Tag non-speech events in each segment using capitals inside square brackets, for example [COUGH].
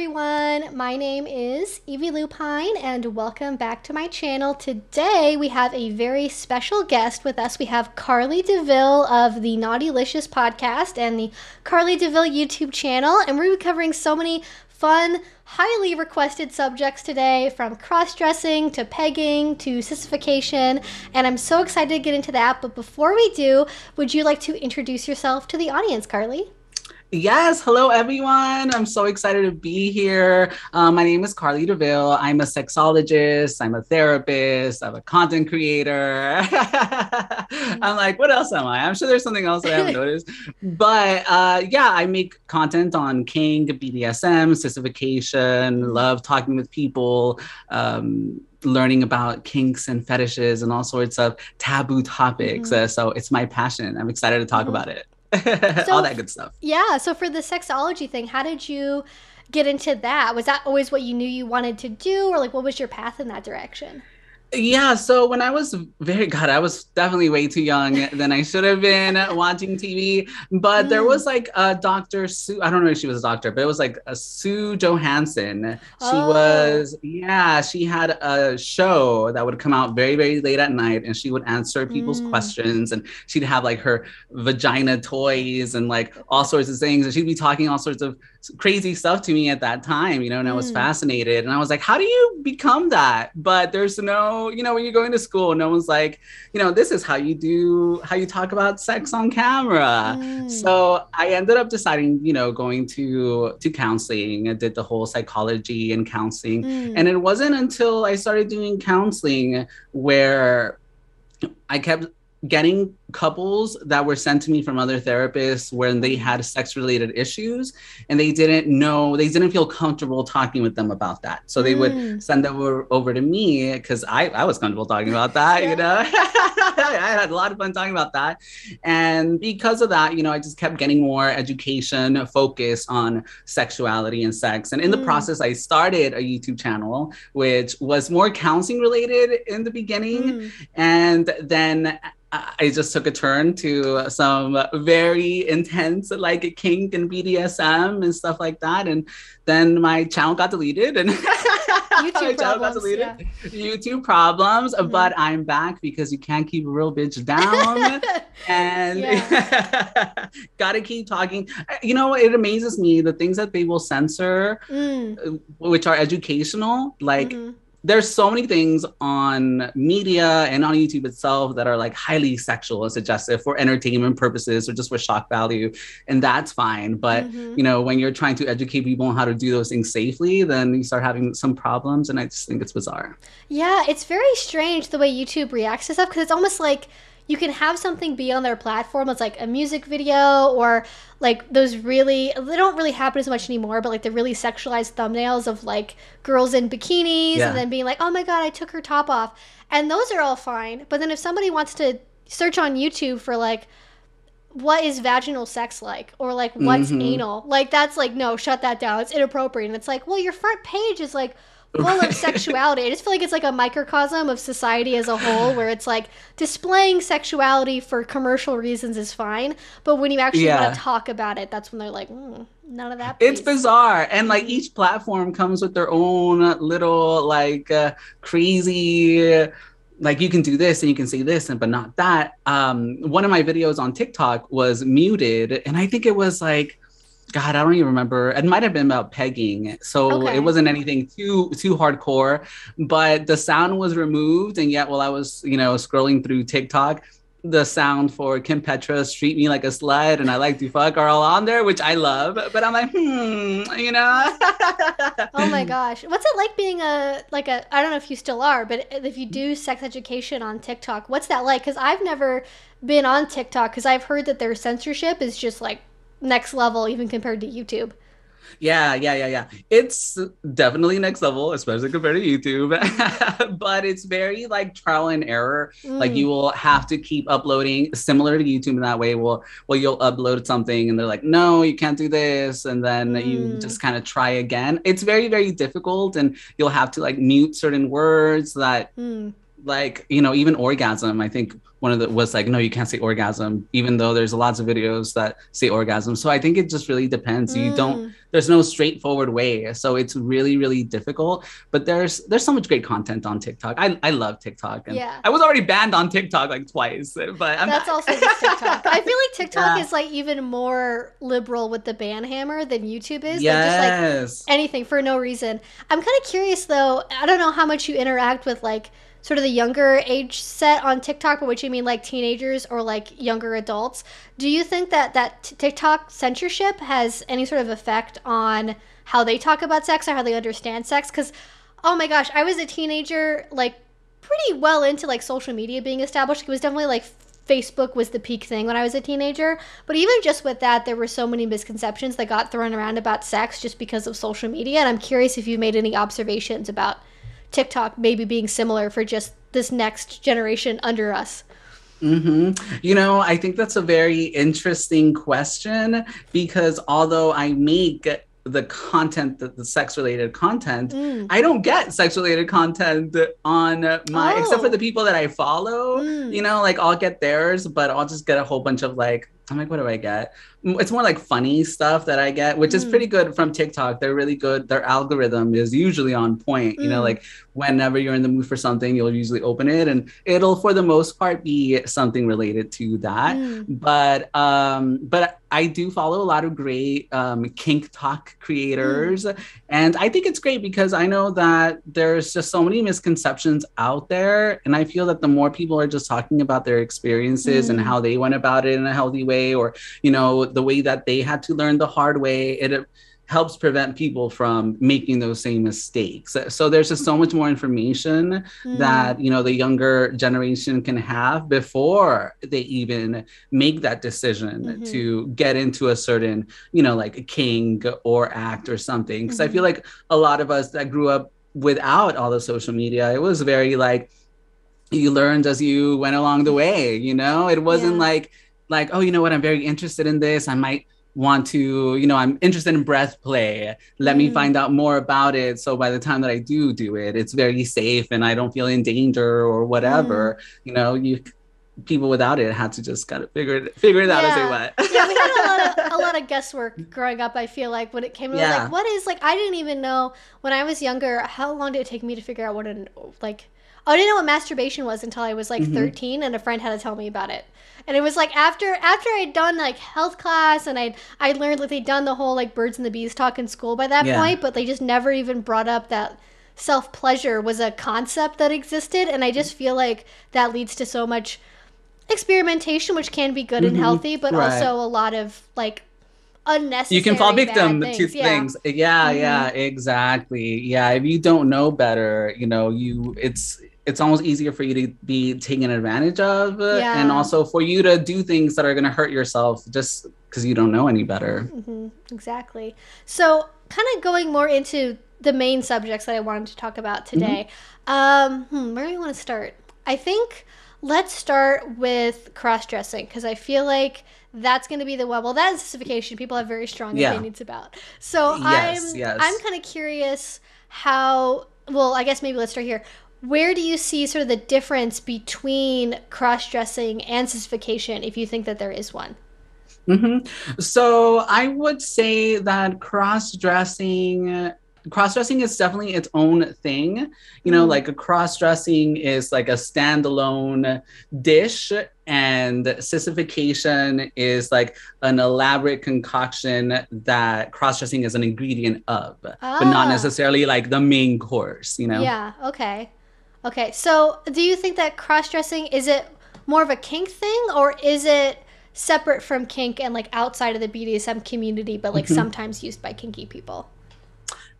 everyone. My name is Evie Lupine, and welcome back to my channel. Today, we have a very special guest with us. We have Carli de Ville of the Naughtylicious podcast and the Carli de Ville YouTube channel, and we're covering so many fun, highly requested subjects today from cross dressing to pegging to sissification, and I'm so excited to get into that. But before we do, would you like to introduce yourself to the audience, Carli? Yes, hello everyone. I'm so excited to be here. Um, my name is Carli de Ville. I'm a sexologist, I'm a therapist, I'm a content creator. [LAUGHS] I'm like, what else am I? I'm sure there's something else I haven't [LAUGHS] noticed. But uh, yeah, I make content on kink, BDSM, sissification, love talking with people. Um, learning about kinks and fetishes and all sorts of taboo topics. Mm-hmm. Uh, so it's my passion. I'm excited to talk mm-hmm. about it. [LAUGHS] so, all that good stuff. Yeah. So for the sexology thing, how did you get into that? Was that always what you knew you wanted to do, or like what was your path in that direction? Yeah, so when I was very God, I was definitely way too young than I should have been watching TV. But mm. there was like a Dr. Sue. I don't know if she was a doctor, but it was like a Sue Johanson. She oh. was yeah, she had a show that would come out very very late at night, and she would answer people's mm. questions, and she'd have like her vagina toys and like all sorts of things, and she'd be talking all sorts of crazy stuff to me at that time, you know, and mm. I was mm. fascinated. And I was like, how do you become that? But there's no, you know, when you're going to school, no one's like, you know, this is how you do, how you talk about sex on camera. Mm. So I ended up deciding, you know, going to to counseling. I did the whole psychology and counseling. Mm. And it wasn't until I started doing counseling where I kept getting couples that were sent to me from other therapists when they had sex related issues and they didn't know they didn't feel comfortable talking with them about that so they mm. would send them over, over to me because I, I was comfortable talking about that yeah. you know [LAUGHS] i had a lot of fun talking about that and because of that you know i just kept getting more education focus on sexuality and sex and in mm. the process i started a youtube channel which was more counseling related in the beginning mm. and then I just took a turn to some very intense, like kink and BDSM and stuff like that. And then my channel got deleted and [LAUGHS] YouTube problems. Yeah. YouTube problems. Mm-hmm. But I'm back because you can't keep a real bitch down. [LAUGHS] and [LAUGHS] gotta keep talking. You know, it amazes me the things that they will censor, mm. which are educational, like. Mm-hmm there's so many things on media and on YouTube itself that are like highly sexual and suggestive for entertainment purposes or just for shock value. And that's fine. But, mm-hmm. you know, when you're trying to educate people on how to do those things safely, then you start having some problems. And I just think it's bizarre. Yeah, it's very strange the way YouTube reacts to stuff because it's almost like you can have something be on their platform as like a music video or like those really they don't really happen as much anymore but like the really sexualized thumbnails of like girls in bikinis yeah. and then being like oh my god i took her top off and those are all fine but then if somebody wants to search on youtube for like what is vaginal sex like or like what's mm-hmm. anal like that's like no shut that down it's inappropriate and it's like well your front page is like full of sexuality. I just feel like it's like a microcosm of society as a whole, where it's like displaying sexuality for commercial reasons is fine, but when you actually yeah. want to talk about it, that's when they're like, mm, none of that. Please. It's bizarre, and like each platform comes with their own little like uh, crazy like you can do this and you can say this and but not that um one of my videos on tiktok was muted and i think it was like God, I don't even remember. It might have been about pegging, so okay. it wasn't anything too too hardcore. But the sound was removed, and yet while I was, you know, scrolling through TikTok, the sound for Kim Petras "Treat Me Like a Slut" and "I Like to Fuck" are all on there, which I love. But I'm like, hmm, you know. [LAUGHS] oh my gosh, what's it like being a like a? I don't know if you still are, but if you do sex education on TikTok, what's that like? Because I've never been on TikTok because I've heard that their censorship is just like next level even compared to YouTube. Yeah, yeah, yeah, yeah. It's definitely next level, especially compared to YouTube. [LAUGHS] but it's very like trial and error. Mm. Like you will have to keep uploading, similar to YouTube in that way. Well, well, you'll upload something and they're like, no, you can't do this, and then mm. you just kind of try again. It's very, very difficult, and you'll have to like mute certain words that. Mm like you know even orgasm i think one of the was like no you can't say orgasm even though there's lots of videos that say orgasm. So i think it just really depends. Mm. you don't there's no straightforward way. So it's really really difficult. But there's there's so much great content on tiktok. I, I love tiktok. And yeah. I was already banned on tiktok like twice [LAUGHS] but I'm that's also just tiktok. I feel like [LAUGHS] tiktok yeah. is like even more liberal with the ban hammer than youtube is. Yes. just like anything for no reason. I'm kind of curious though i don't know how much you interact with like sort of the younger age set on TikTok, but which you mean like teenagers or like younger adults. Do you think that that TikTok censorship has any sort of effect on how they talk about sex or how they understand sex? Because, oh my gosh, I was a teenager, like pretty well into like social media being established. It was definitely like Facebook was the peak thing when I was a teenager. But even just with that, there were so many misconceptions that got thrown around about sex just because of social media. And I'm curious if you've made any observations about TikTok maybe being similar for just this next generation under us? Mm-hmm. You know, I think that's a very interesting question because although I make the content, the, the sex related content, mm. I don't get sex related content on my, oh. except for oh. the people that I follow. Mm. You know, like I'll get theirs, but I'll just get a whole bunch of like, I'm like, what do I get? It's more like funny stuff that I get, which is mm. pretty good from TikTok. They're really good. Their algorithm is usually on point. You know, mm. like whenever you're in the mood for something, you'll usually open it and it'll for the most part be something related to that. Mm. But um but I do follow a lot of great um, kink talk creators. Mm. And I think it's great because I know that there's just so many misconceptions out there. And I feel that the more people are just talking about their experiences and mm. how they went about it in a healthy way, or, you know, the way that they had to learn the hard way. It helps prevent people from making those same mistakes. So there's just so much more information mm. that you know the younger generation can have before they even make that decision mm-hmm. to get into a certain, you know, like a kink or act or something. Because mm-hmm. I feel like a lot of us that grew up without all the social media, it was very like you learned as you went along the way, you know? It wasn't yeah. like like, oh, you know what, I'm very interested in this. I might want to, you know, I'm interested in breath play. Let mm. me find out more about it. So by the time that I do do it, it's very safe and I don't feel in danger or whatever. Mm. You know, you people without it had to just kind of figure it figure it out as they went. yeah, we had a lot of [LAUGHS] a lot of guesswork growing up. I feel like when it came to yeah. like, what is like? I didn't even know when I was younger. How long did it take me to figure out what an like? I didn't know what masturbation was until I was like mm-hmm. 13, and a friend had to tell me about it and it was like after after I'd done like health class and I I learned like they'd done the whole like birds and the bees talk in school by that yeah. point, but they just never even brought up that self pleasure was a concept that existed, and I just feel like that leads to so much experimentation, which can be good mm-hmm. and healthy, but right. also a lot of like unnecessary. You can fall victim things. to yeah. things. Yeah, mm-hmm. yeah, exactly. Yeah, if you don't know better, you know, you it's it's almost easier for you to be taken advantage of yeah. and also for you to do things that are going to hurt yourself just because you don't know any better mm-hmm. exactly so kind of going more into the main subjects that i wanted to talk about today mm-hmm. um, hmm, where do you want to start i think let's start with cross-dressing because i feel like that's going to be the one well that is sissification people have very strong yeah. opinions about so yes, i'm yes. i'm kind of curious how well i guess maybe let's start here where do you see sort of the difference between cross dressing and sissification if you think that there is one? Mm-hmm. So I would say that cross dressing cross dressing is definitely its own thing. You know, mm. like a cross dressing is like a standalone dish, and sissification is like an elaborate concoction that cross dressing is an ingredient of, but not ah. necessarily like the main course, you know? Yeah, okay. Okay, so do you think that cross dressing is it more of a kink thing or is it separate from kink and like outside of the BDSM community, but like mm-hmm. sometimes used by kinky people?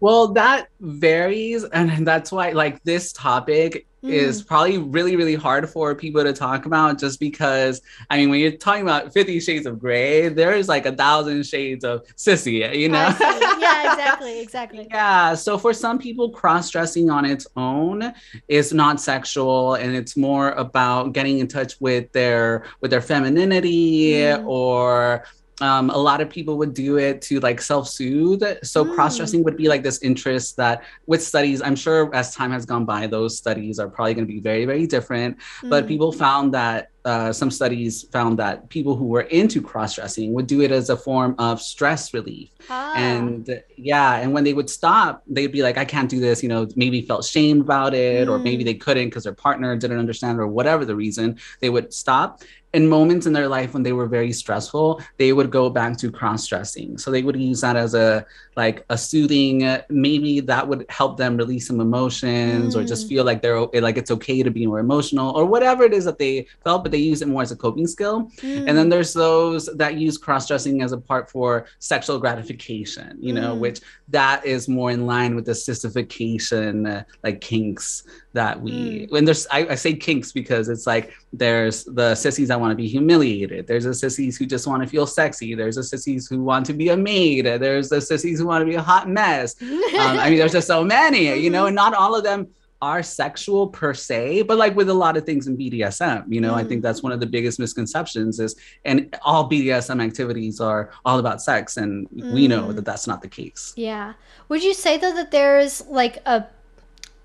Well, that varies. And [LAUGHS] that's why, like, this topic mm. is probably really, really hard for people to talk about just because, I mean, when you're talking about 50 Shades of Grey, there's like a thousand shades of sissy, you know? yeah, [LAUGHS] exactly, exactly. yeah. So for some people, cross dressing on its own is not sexual and it's more about getting in touch with their with their femininity mm. or um, a lot of people would do it to like self-soothe. So mm. cross-dressing would be like this interest that with studies, I'm sure as time has gone by, those studies are probably going to be very, very different. Mm. But people found that uh, some studies found that people who were into cross dressing would do it as a form of stress relief. Ah. And yeah, and when they would stop, they'd be like, I can't do this, you know, maybe felt shame about it, mm. or maybe they couldn't because their partner didn't understand, or whatever the reason, they would stop in moments in their life when they were very stressful, they would go back to cross dressing. So they would use that as a like a soothing. Maybe that would help them release some emotions, mm. or just mm. feel like they're like it's okay to be more emotional, or whatever it is that they felt. But they use it more as a coping skill. Mm. And then mm. there's those that use cross dressing as a part for sexual gratification. You know, mm. which that is more in line with the sissification, uh, like kinks that we mm. when there's I, I, say kinks because it's like there's the sissies that want to be humiliated there's the sissies who just want to feel sexy there's the sissies who want to be a maid there's the sissies who want to be a hot mess um, i mean there's just so many you know and not all of them are sexual per se, but like with a lot of things in BDSM, you know, mm. I think that's one of the biggest misconceptions is, and all BDSM activities are all about sex, and mm. we know mm. that that's not the case. Yeah. Would you say though that there's like a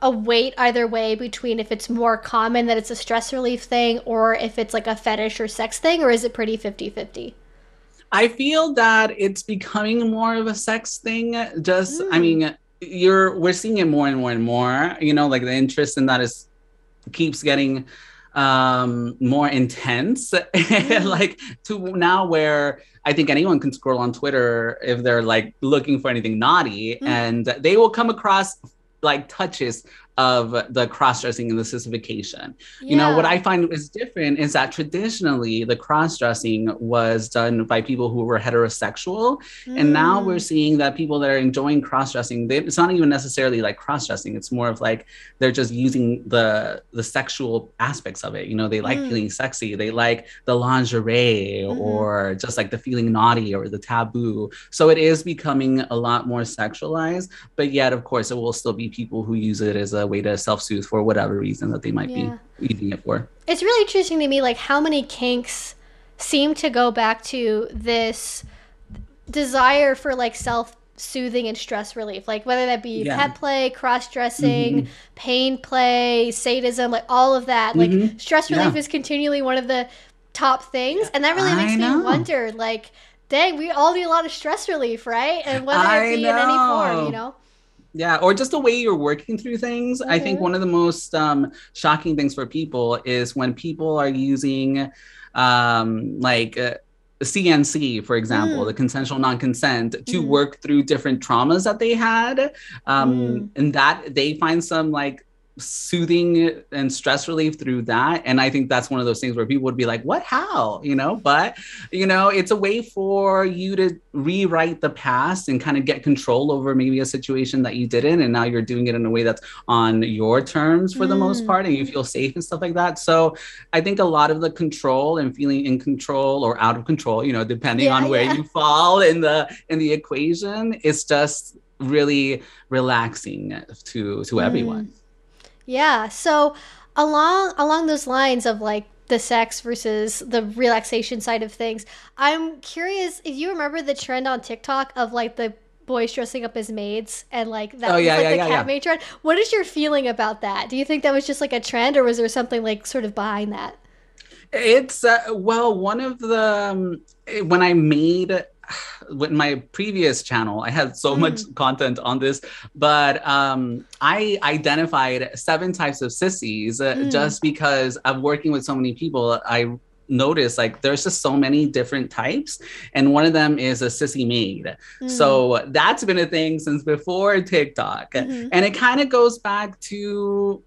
a weight either way between if it's more common that it's a stress relief thing or if it's like a fetish or sex thing, or is it pretty 50 50? I feel that it's becoming more of a sex thing. Just, mm. I mean, you're we're seeing it more and more and more. You know, like the interest in that is keeps getting um more intense [LAUGHS] mm. like to now where i think anyone can scroll on twitter if they're like looking for anything naughty mm. and they will come across like touches of the cross dressing and the sissification. Yeah. You know, what I find is different is that traditionally the cross dressing was done by people who were heterosexual. Mm. And now we're mm. seeing that people that are enjoying cross dressing, it's not even necessarily like cross dressing. It's more of like they're just using the the sexual aspects of it. You know, they like mm. feeling sexy, they like the lingerie mm-hmm. or just like the feeling naughty or the taboo. So it is becoming a lot more sexualized, but yet, of course, it will still be people who use it as a way to self-soothe for whatever reason that they might yeah. be using it for. It's really interesting to me, like how many kinks seem to go back to this desire for like self soothing and stress relief like whether that be yeah. pet play cross-dressing mm-hmm. pain play sadism like all of that like mm-hmm. stress relief yeah. is continually one of the top things and that really makes I me know. wonder like dang we all need a lot of stress relief right and whether I it be know. in any form you know yeah, or just the way you're working through things. Mm-hmm. I think mm-hmm. one of the most um, shocking things for people is when people are using um, like uh, CNC, for example, mm. the consensual non-consent, to mm. work through different traumas that they had, um, mm. and that they find some like soothing and stress relief through that and i think that's one of those things where people would be like what how you know but you know it's a way for you to rewrite the past and kind of get control over maybe a situation that you didn't and now you're doing it in a way that's on your terms for mm. the most part and you mm. feel safe and stuff like that so i think a lot of the control and feeling in control or out of control you know depending yeah, on where yeah. you fall in the in the equation is just really relaxing to to mm. everyone yeah. So along along those lines of like the sex versus the relaxation side of things, I'm curious if you remember the trend on TikTok of like the boys dressing up as maids and like that oh, yeah, was like yeah, the yeah, cat maid trend. What is your feeling about that? Do you think that was just like a trend or was there something like sort of behind that? It's uh, well, one of the um, when I made with my previous channel i had so mm. much content on this but um, i identified seven types of sissies uh, mm. just because i'm working with so many people i noticed like there's just so many different types and one of them is a sissy maid mm. so that's been a thing since before tiktok mm-hmm. and it kind of goes back to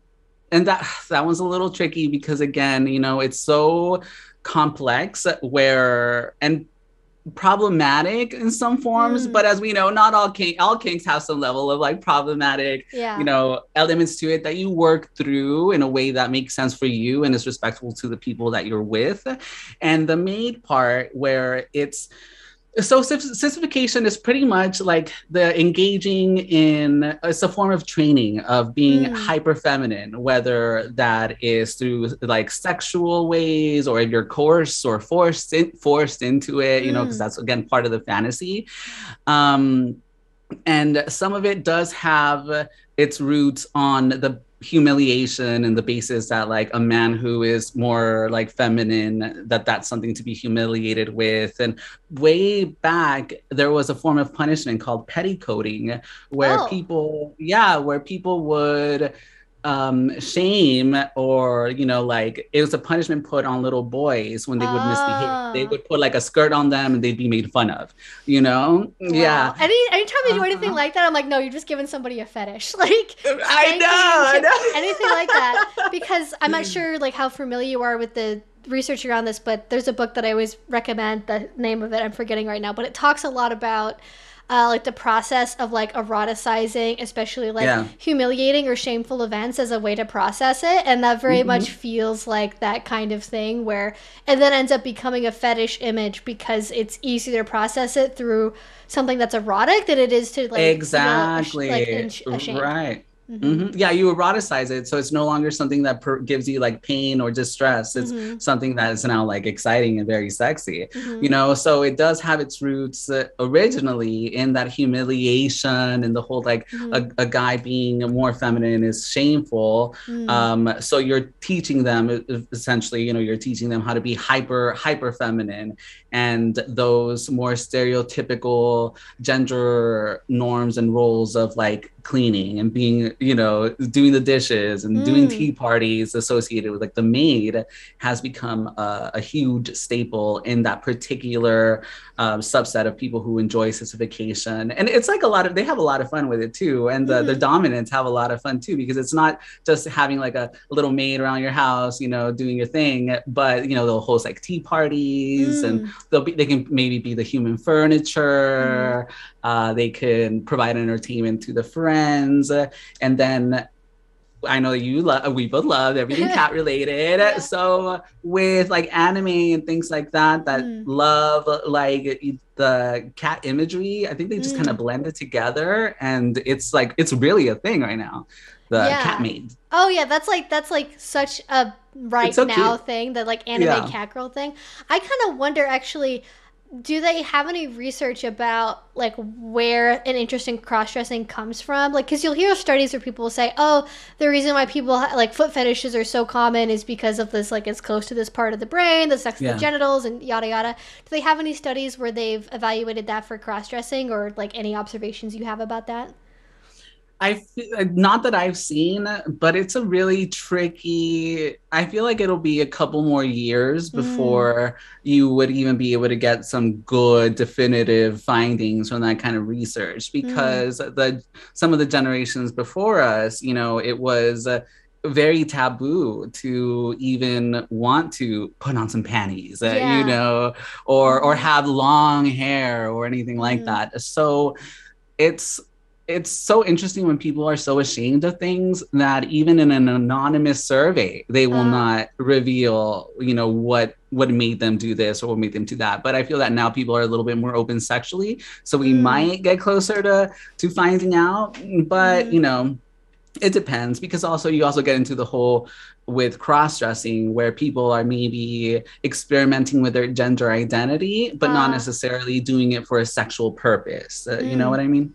and that that one's a little tricky because again you know it's so complex where and problematic in some forms mm. but as we know not all kink all kinks have some level of like problematic yeah. you know elements to it that you work through in a way that makes sense for you and is respectful to the people that you're with and the maid part where it's so sissification is pretty much like the engaging in it's a form of training of being mm. hyper feminine whether that is through like sexual ways or if you're coerced or forced in, forced into it you mm. know because that's again part of the fantasy um and some of it does have its roots on the humiliation and the basis that like a man who is more like feminine that that's something to be humiliated with and way back there was a form of punishment called petticoating where oh. people yeah where people would um shame or you know like it was a punishment put on little boys when they would misbehave they ah. would put like a skirt on them and they'd be made fun of you know wow. yeah any anytime you do anything uh-huh. like that i'm like no you're just giving somebody a fetish [LAUGHS] like i know, I know. anything like that because i'm not sure like how familiar you are with the research around this but there's a book that i always recommend the name of it i'm forgetting right now but it talks a lot about uh, like the process of like eroticizing, especially like yeah. humiliating or shameful events as a way to process it. And that very mm-hmm. much feels like that kind of thing where it then ends up becoming a fetish image because it's easier to process it through something that's erotic than it is to like exactly feel, like, right Mm-hmm. Mm-hmm. Yeah, you eroticize it, so it's no longer something that per- gives you like pain or distress. It's mm-hmm. something that is now like exciting and very sexy, mm-hmm. you know. So it does have its roots uh, originally in that humiliation and the whole like a, mm-hmm. a, guy being more feminine is shameful. Mm. Um, so you're teaching them essentially, you know, you're teaching them how to be hyper hyper feminine, and those more stereotypical gender norms and roles of like cleaning and being you know doing the dishes and mm. doing tea parties associated with like the maid has become a, a huge staple in that particular um, subset of people who enjoy sissification and it's like a lot of they have a lot of fun with it too and the, mm. the dominants have a lot of fun too because it's not just having like a little maid around your house you know doing your thing but you know they'll host like tea parties mm. and they'll be they can maybe be the human furniture mm. uh, they can provide entertainment to the friends and then I know you love, we both love everything [LAUGHS] cat related. yeah. So with like anime and things like that, that mm. love like the cat imagery, I think they just mm. kind of blend it together, and it's like it's really a thing right now. The yeah. cat maid. Oh yeah, that's like that's like such a right so now cute. thing, the like anime yeah. cat girl thing. I kind of wonder actually do they have any research about like where an interest in cross-dressing comes from? Like because you'll hear studies where people will say oh the reason why people like foot fetishes are so common is because of this like it's close to this part of the brain the sex yeah. of the genitals and yada yada. Do they have any studies where they've evaluated that for cross-dressing or like any observations you have about that I feel, not that I've seen, but it's a really tricky. I feel like it'll be a couple more years mm. before mm. you would even be able to get some good definitive findings from that kind of research mm. because mm. the some of the generations before us, you know, it was uh, very taboo to even want to put on some panties, uh, yeah. you know, or or mm-hmm. have long hair or anything like mm. that. So it's it's so interesting when people are so ashamed of things that even in an anonymous survey they will uh, not reveal you know what what made them do this or what made them do that but i feel that now people are a little bit more open sexually so we mm. might get closer to to finding out but mm. you know it depends because also you also get into the whole with cross-dressing where people are maybe experimenting with their gender identity but uh, not necessarily doing it for a sexual purpose uh, mm. you know mm. what i mean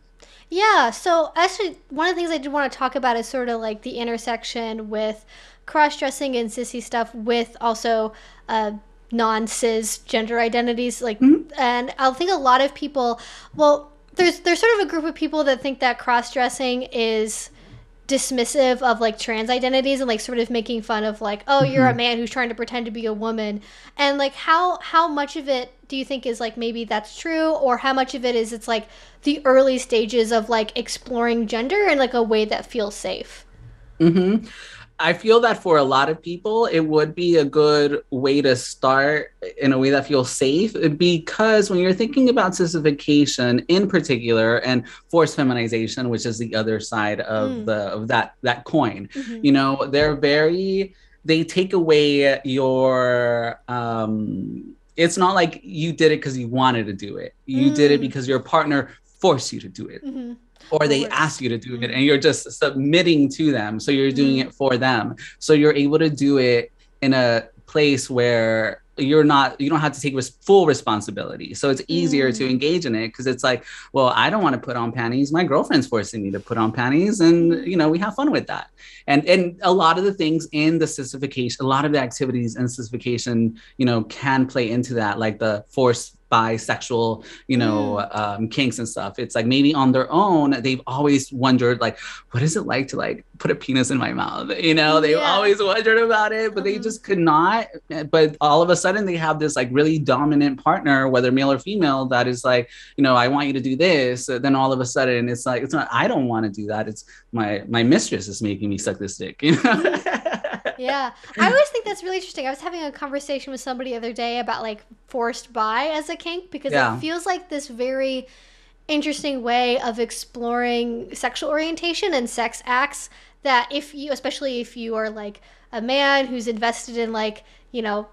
yeah, so actually, one of the things I did want to talk about is sort of like the intersection with cross dressing and sissy stuff with also uh, non cis gender identities. Like, mm-hmm. and I think a lot of people, well, there's there's sort of a group of people that think that cross dressing is dismissive of like trans identities and like sort of making fun of like oh you're mm-hmm. a man who's trying to pretend to be a woman and like how how much of it do you think is like maybe that's true or how much of it is it's like the early stages of like exploring gender in like a way that feels safe mm-hmm. I feel that for a lot of people, it would be a good way to start in a way that feels safe because when you're thinking about sissification in particular and forced feminization, which is the other side of mm. the of that that coin, mm-hmm. you know, they're very they take away your um it's not like you did it because you wanted to do it. You mm. did it mm. because your partner forced you to do it. Mm-hmm. Or they ask you to do it and you're just submitting to them. So you're doing mm. it for them. So you're able to do it in a place where you're not you don't have to take res- full responsibility so it's easier mm. to engage in it because it's like well i don't want to put on panties my girlfriend's forcing me to put on panties and you know we have fun with that and and a lot of the things in the sissification a lot of the activities in sissification you know can play into that like the forced bisexual, you know, mm. um, kinks and stuff. It's like maybe on their own, they've always wondered, like, what is it like to like put a penis in my mouth? [LAUGHS] You know, they've yeah. always wondered about it, but mm-hmm. they just could not. But all of a sudden, they have this like really dominant partner, whether male or female, that is like, you know, I want you to do this. Then all of a sudden, it's like, it's not. I don't want to do that. It's my my mistress is making me suck this dick. [LAUGHS] You know. [LAUGHS] yeah. I always think that's really interesting. I was having a conversation with somebody the other day about like forced bi as a kink because yeah. it feels like this very interesting way of exploring sexual orientation and sex acts that if you especially if you are like a man who's invested in like, you know,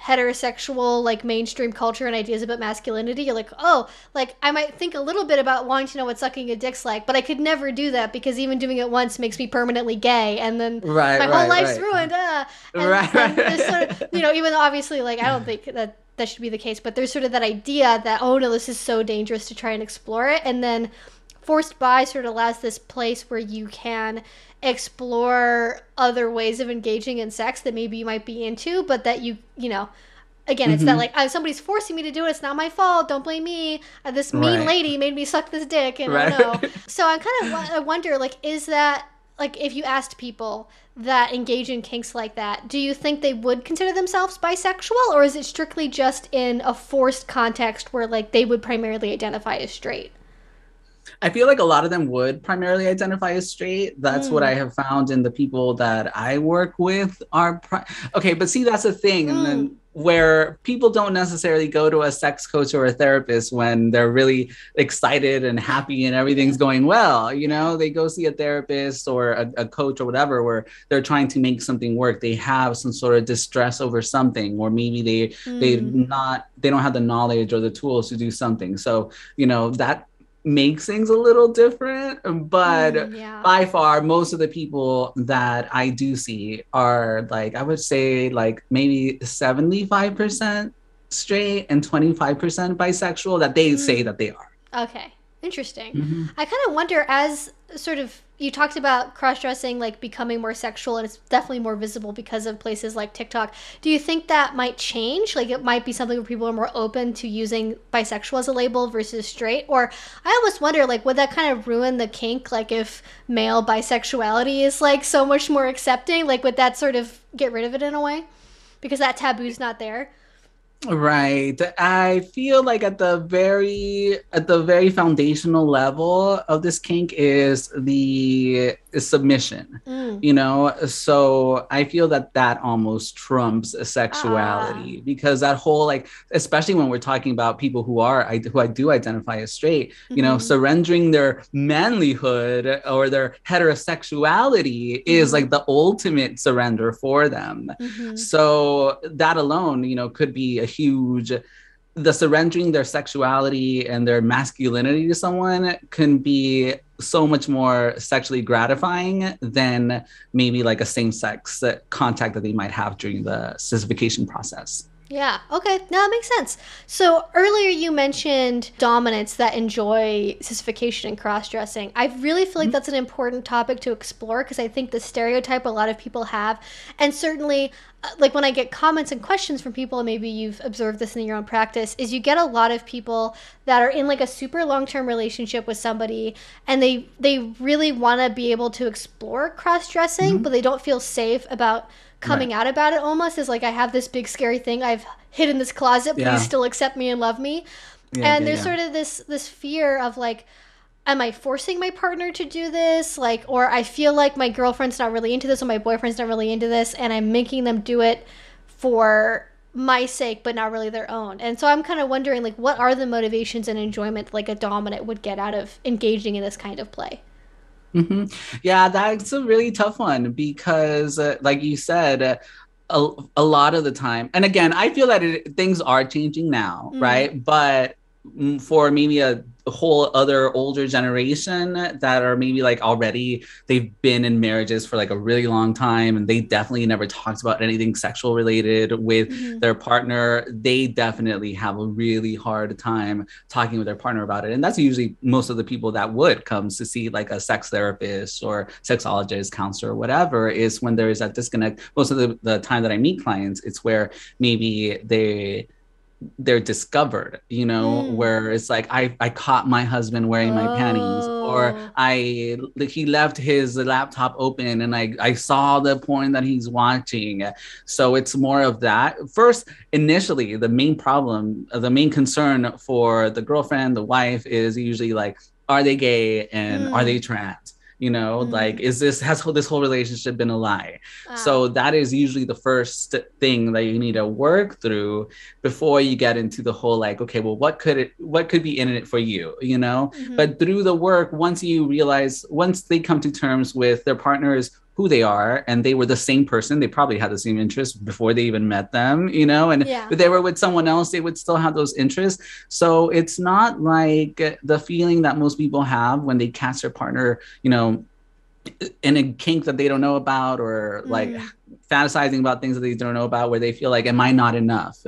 heterosexual like mainstream culture and ideas about masculinity you're like oh like i might think a little bit about wanting to know what sucking a dick's like but i could never do that because even doing it once makes me permanently gay and then right, my right, whole life's right. ruined uh, [LAUGHS] and, right, and sort of, you know even though obviously like i don't think that that should be the case but there's sort of that idea that oh no this is so dangerous to try and explore it and then forced bi sort of allows this place where you can explore other ways of engaging in sex that maybe you might be into, but that you, you know, again, it's mm-hmm. that like oh, somebody's forcing me to do it. It's not my fault. Don't blame me. Uh, this mean right. lady made me suck this dick, and right. I know. [LAUGHS] So I kind of I wonder, like, is that like if you asked people that engage in kinks like that, do you think they would consider themselves bisexual, or is it strictly just in a forced context where like they would primarily identify as straight? I feel like a lot of them would primarily identify as straight. That's mm. what I mm. have found in the people that I work with are pri- okay. But see, that's the thing, mm. and then mm. where people don't necessarily go to a sex coach or a therapist when they're really excited and happy and everything's going well. You know, they go see a therapist or a, a coach or whatever where they're trying to make something work. They have some sort of distress over something, or maybe they mm. they not they don't have the knowledge or the tools to do something. So you know that makes things a little different but mm, yeah. by far most of the people that i do see are like i would say like maybe 75% straight and 25% bisexual that they mm. say that they are okay interesting mm-hmm. i kind of wonder as sort of you talked about cross-dressing like becoming more sexual and it's definitely more visible because of places like TikTok. Do you think that might change? Like it might be something where people are more open to using bisexual as a label versus straight or I almost wonder like would that kind of ruin the kink like if male bisexuality is like so much more accepting like would that sort of get rid of it in a way? Because that taboo's not there. Right. I feel like at the very at the very foundational level of this kink is the is submission. Mm. You know, so I feel that that almost trumps sexuality ah. because that whole like especially when we're talking about people who are I who I do identify as straight, mm-hmm. you know, mm-hmm. surrendering their manlyhood or their heterosexuality mm-hmm. is like the ultimate surrender for them. Mm-hmm. So that alone, you know, could be a huge the surrendering their sexuality and their masculinity to someone can be so much more sexually gratifying than maybe like a same-sex contact that they might have during the sissification process. Yeah. Okay. No, that makes sense. So earlier you mentioned dominants that enjoy sissification and cross dressing. I really feel like mm-hmm. that's an important topic to explore because I think the stereotype a lot of people have, and certainly uh, like when I get comments and questions from people, and maybe you've observed this in your own practice, is you get a lot of people that are in like a super long term relationship with somebody and they they really want to be able to explore cross dressing, mm-hmm. but they don't feel safe about coming right. out about it almost is like I have this big scary thing I've hid in this closet. Please yeah. still accept me and love me. Yeah, and yeah, there's sort of this this fear of like, am I forcing my partner to do this? Like, or I feel like my girlfriend's not really into this or my boyfriend's not really into this, and I'm making them do it for my sake but not really their own and so i'm kind of wondering like what are the motivations and enjoyment like a dominant would get out of engaging in this kind of play Mm-hmm. Yeah, that's a really tough one because, uh, like you said, uh, a, a lot of the time and again i feel that it, things are changing now mm. right but for maybe a whole other older generation that are maybe like already they've been in marriages for like a really long time and they definitely never talked about anything sexual related with mm-hmm. their partner they definitely have a really hard time talking with their partner about it and that's usually most of the people that would come to see like a sex therapist or sexologist counselor or whatever is when there is that disconnect most of the, the time that i meet clients it's where maybe they they're discovered you know mm. where it's like i i caught my husband wearing my panties or oh. i he left his laptop open and i i saw the porn that he's watching so it's more of that first initially the main problem the main concern for the girlfriend the wife is usually like are they gay and mm. are they trans you know mm-hmm. like is this has this whole relationship been a lie wow. so that is usually the first thing that you need to work through before you get into the whole like okay well what could it what could be in it for you you know mm-hmm. but through the work once you realize once they come to terms with their partners who they are and they were the same person they probably had the same interests before they even met them you know and yeah. if they were with someone else they would still have those interests so it's not like the feeling that most people have when they cast their partner you know in a kink that they don't know about or like mm. fantasizing about things that they don't know about where they feel like am i not enough?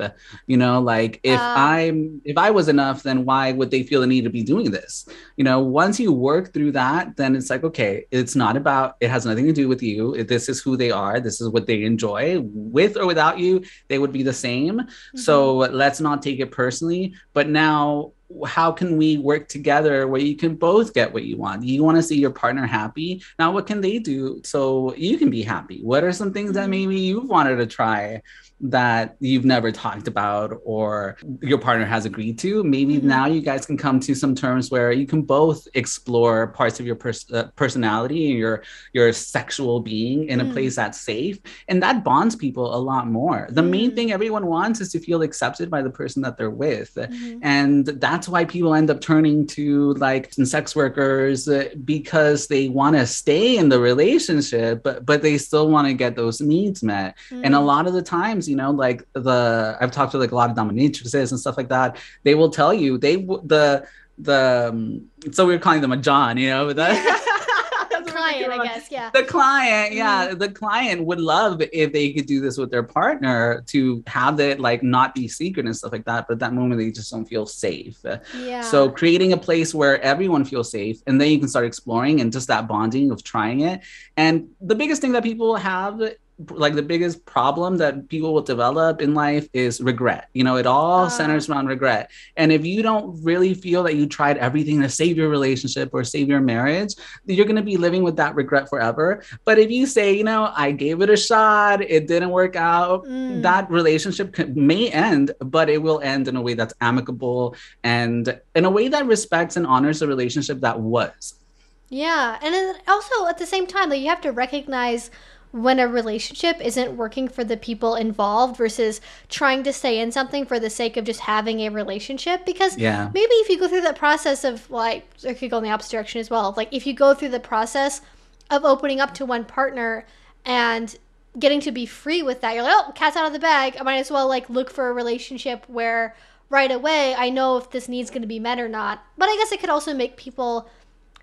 You know like if uh, i'm if i was enough then why would they feel the need to be doing this? You know once you work through that then it's like okay it's not about it has nothing to do with you. This is who they are. This is what they enjoy. With or without you they would be the same. Mm-hmm. so let's not take it personally. But now how can we work together where you can both get what you want? You want to see your partner happy. Now, what can they do so you can be happy? What are some things that mm-hmm. maybe you've wanted to try that you've never talked about or your partner has agreed to maybe mm-hmm. now you guys can come to some terms where you can both explore parts of your pers- uh, personality and your your sexual being in mm. a place that's safe and that bonds people a lot more the mm. main thing everyone wants is to feel accepted by the person that they're with mm-hmm. and that's why people end up turning to like sex workers uh, because they want to stay in the relationship but but they still want to get those needs met and a mm. lot of the times you know like the i've talked to like a lot of dominatrixes and stuff like that they will tell you they the the um, so we are calling them a john you know [LAUGHS] client, I guess, yeah. The client, yeah, mm-hmm. the client would love if they could do this with their partner to have it like not be secret and stuff like that. But at that moment, they just don't feel safe. Yeah. So creating a place where everyone feels safe, and then you can start exploring and just that bonding of trying it. And the biggest thing that people have like the biggest problem that people will develop in life is regret. You know, it all uh, centers around regret. And if you don't really feel that you tried everything to save your relationship or save your marriage, you're going to be living with that regret forever. But if you say, you know, I gave it a shot, it didn't work out, mm. that relationship may end, but it will end in a way that's amicable and in a way that respects and honors the relationship that was. Yeah. And also at the same time, like you have to recognize when a relationship isn't working for the people involved versus trying to stay in something for the sake of just having a relationship. Because yeah. maybe if you go through that process of like it could go in the opposite direction as well. Like if you go through the process of opening up to one partner and getting to be free with that you're like oh cat's out of the bag. I might as well like look for a relationship where right away i know if this need's going to be met or not. But i guess it could also make people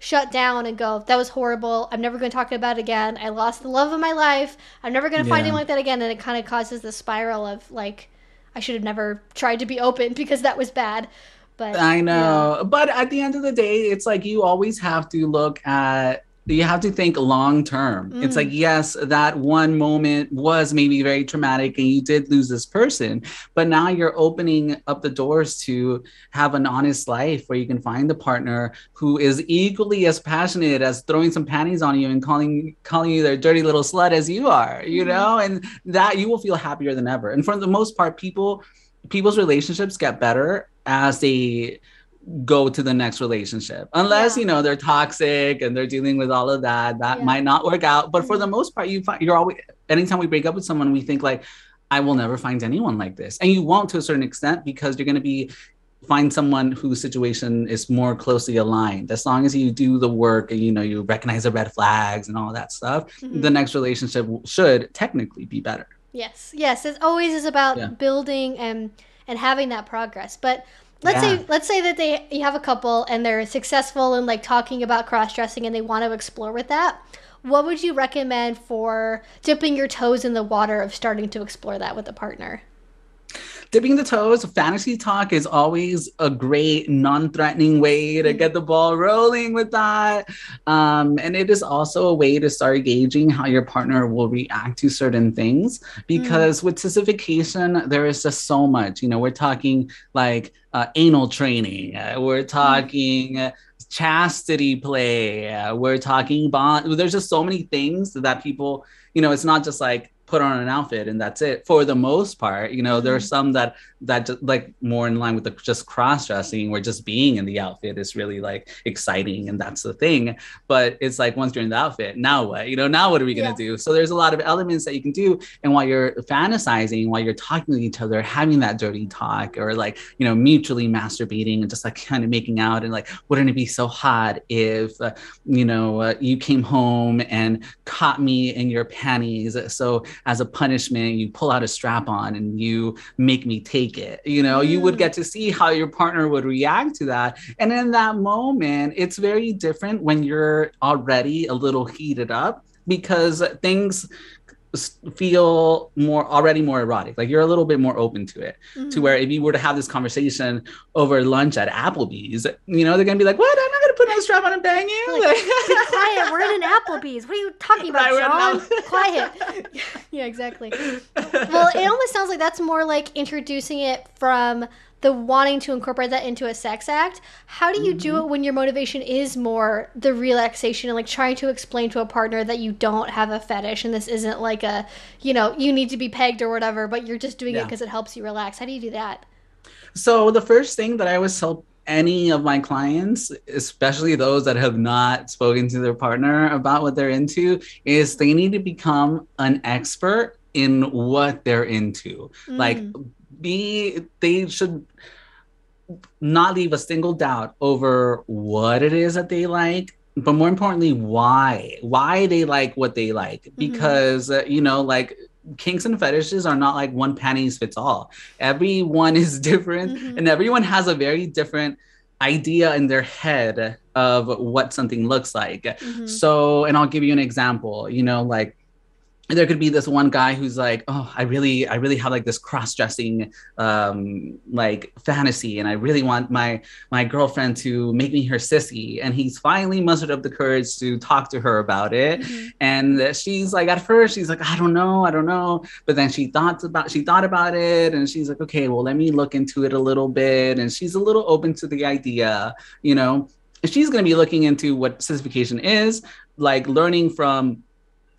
shut down and go, that was horrible. I'm never going to talk about it again. I lost the love of my life. I'm never going to yeah. find anyone like that again. And it kind of causes the spiral of like, I should have never tried to be open [LAUGHS] because that was bad. But I know. Yeah. But at the end of the day, it's like you always have to look at you have to think long term. Mm. It's like, mm. yes, that one moment was maybe very traumatic and you did lose this person, but now you're opening up the doors to have an honest life where you can find a partner who is equally as passionate as throwing some panties on you and calling calling you their dirty little slut as you are, you mm. know, and that you will feel happier than ever. And for the most part, people people's relationships get better as they go to the next relationship unless yeah. you know they're toxic and they're dealing with all of that that yeah. might not work out but for the mm-hmm. most part you find you're always anytime we break up with someone we think like i will never find anyone like this and you won't to a certain extent because you're going to be find someone whose situation is more closely aligned as long as you do the work and you know you recognize the red flags and all that stuff mm-hmm. the next relationship should technically be better Yes, yes. It always is about Yeah. building and and having that progress. But let's Yeah. say let's say that they you have a couple and they're successful in like talking about cross dressing and they want to explore with that. What would you recommend for dipping your toes in the water of starting to explore that with a partner? Dipping the toes fantasy talk is always a great non-threatening way to get the ball rolling with that. Um, and it is also a way to start gauging how your partner will react to certain things because with sissification there is just so much. You know we're talking like uh, anal training. Uh, we're talking uh, chastity play. Uh, we're talking bond. There's just so many things that people you know it's not just like put on an outfit and that's it. For the most part you know there are some that that like more in line with the just cross dressing where just being in the outfit is really like exciting and that's the thing. But it's like once you're in the outfit now what? You know now what are we going to Yeah. do? So there's a lot of elements that you can do. And while you're fantasizing while you're talking to each other having that dirty talk or like you know mutually masturbating and just like kind of making out and like wouldn't it be so hot if uh, you know uh, you came home and caught me in your panties? So as a punishment you pull out a strap on and you make me take it you know you would Mm. get to see how your partner would react to that and in that moment it's very different when you're already a little heated up because things feel more already more erotic like you're a little bit more open to it Mm-hmm. to where if you were to have this conversation over lunch at Applebee's, you know, they're gonna be like, "What? I'm not gonna put no strap on and bang you." Like, Be [LAUGHS] quiet. We're in an Applebee's. What are you talking about, Right, John? [LAUGHS] Quiet. yeah, exactly. Well, it almost sounds like that's more like introducing it from the wanting to incorporate that into a sex act. How do you do Mm-hmm. it when your motivation is more the relaxation and like trying to explain to a partner that you don't have a fetish and this isn't like a, you know, you need to be pegged or whatever, but you're just doing it because it helps you relax. How do you do that? So the first thing that I always tell any of my clients, especially those that have not spoken to their partner about what they're into, is they need to become an expert in what they're into. Like Mm. Be they should not leave a single doubt over what it is that they like but more importantly why why they like what they like because uh, you know like kinks and fetishes are not like one panties fits all everyone is different Mhm. and everyone has a very different idea in their head of what something looks like Mhm. so, and I'll give you an example. You know, like there could be this one guy who's like, "Oh, I really, I really have like this cross-dressing um, like fantasy, and I really want my my girlfriend to make me her sissy." And he's finally mustered up the courage to talk to her about it. Mhm. And she's like, at first, she's like, I don't know, I don't know. But then she thought about she thought about it, and she's like, okay, well, let me look into it a little bit. And she's a little open to the idea, you know. She's going to be looking into what sissification is, like learning from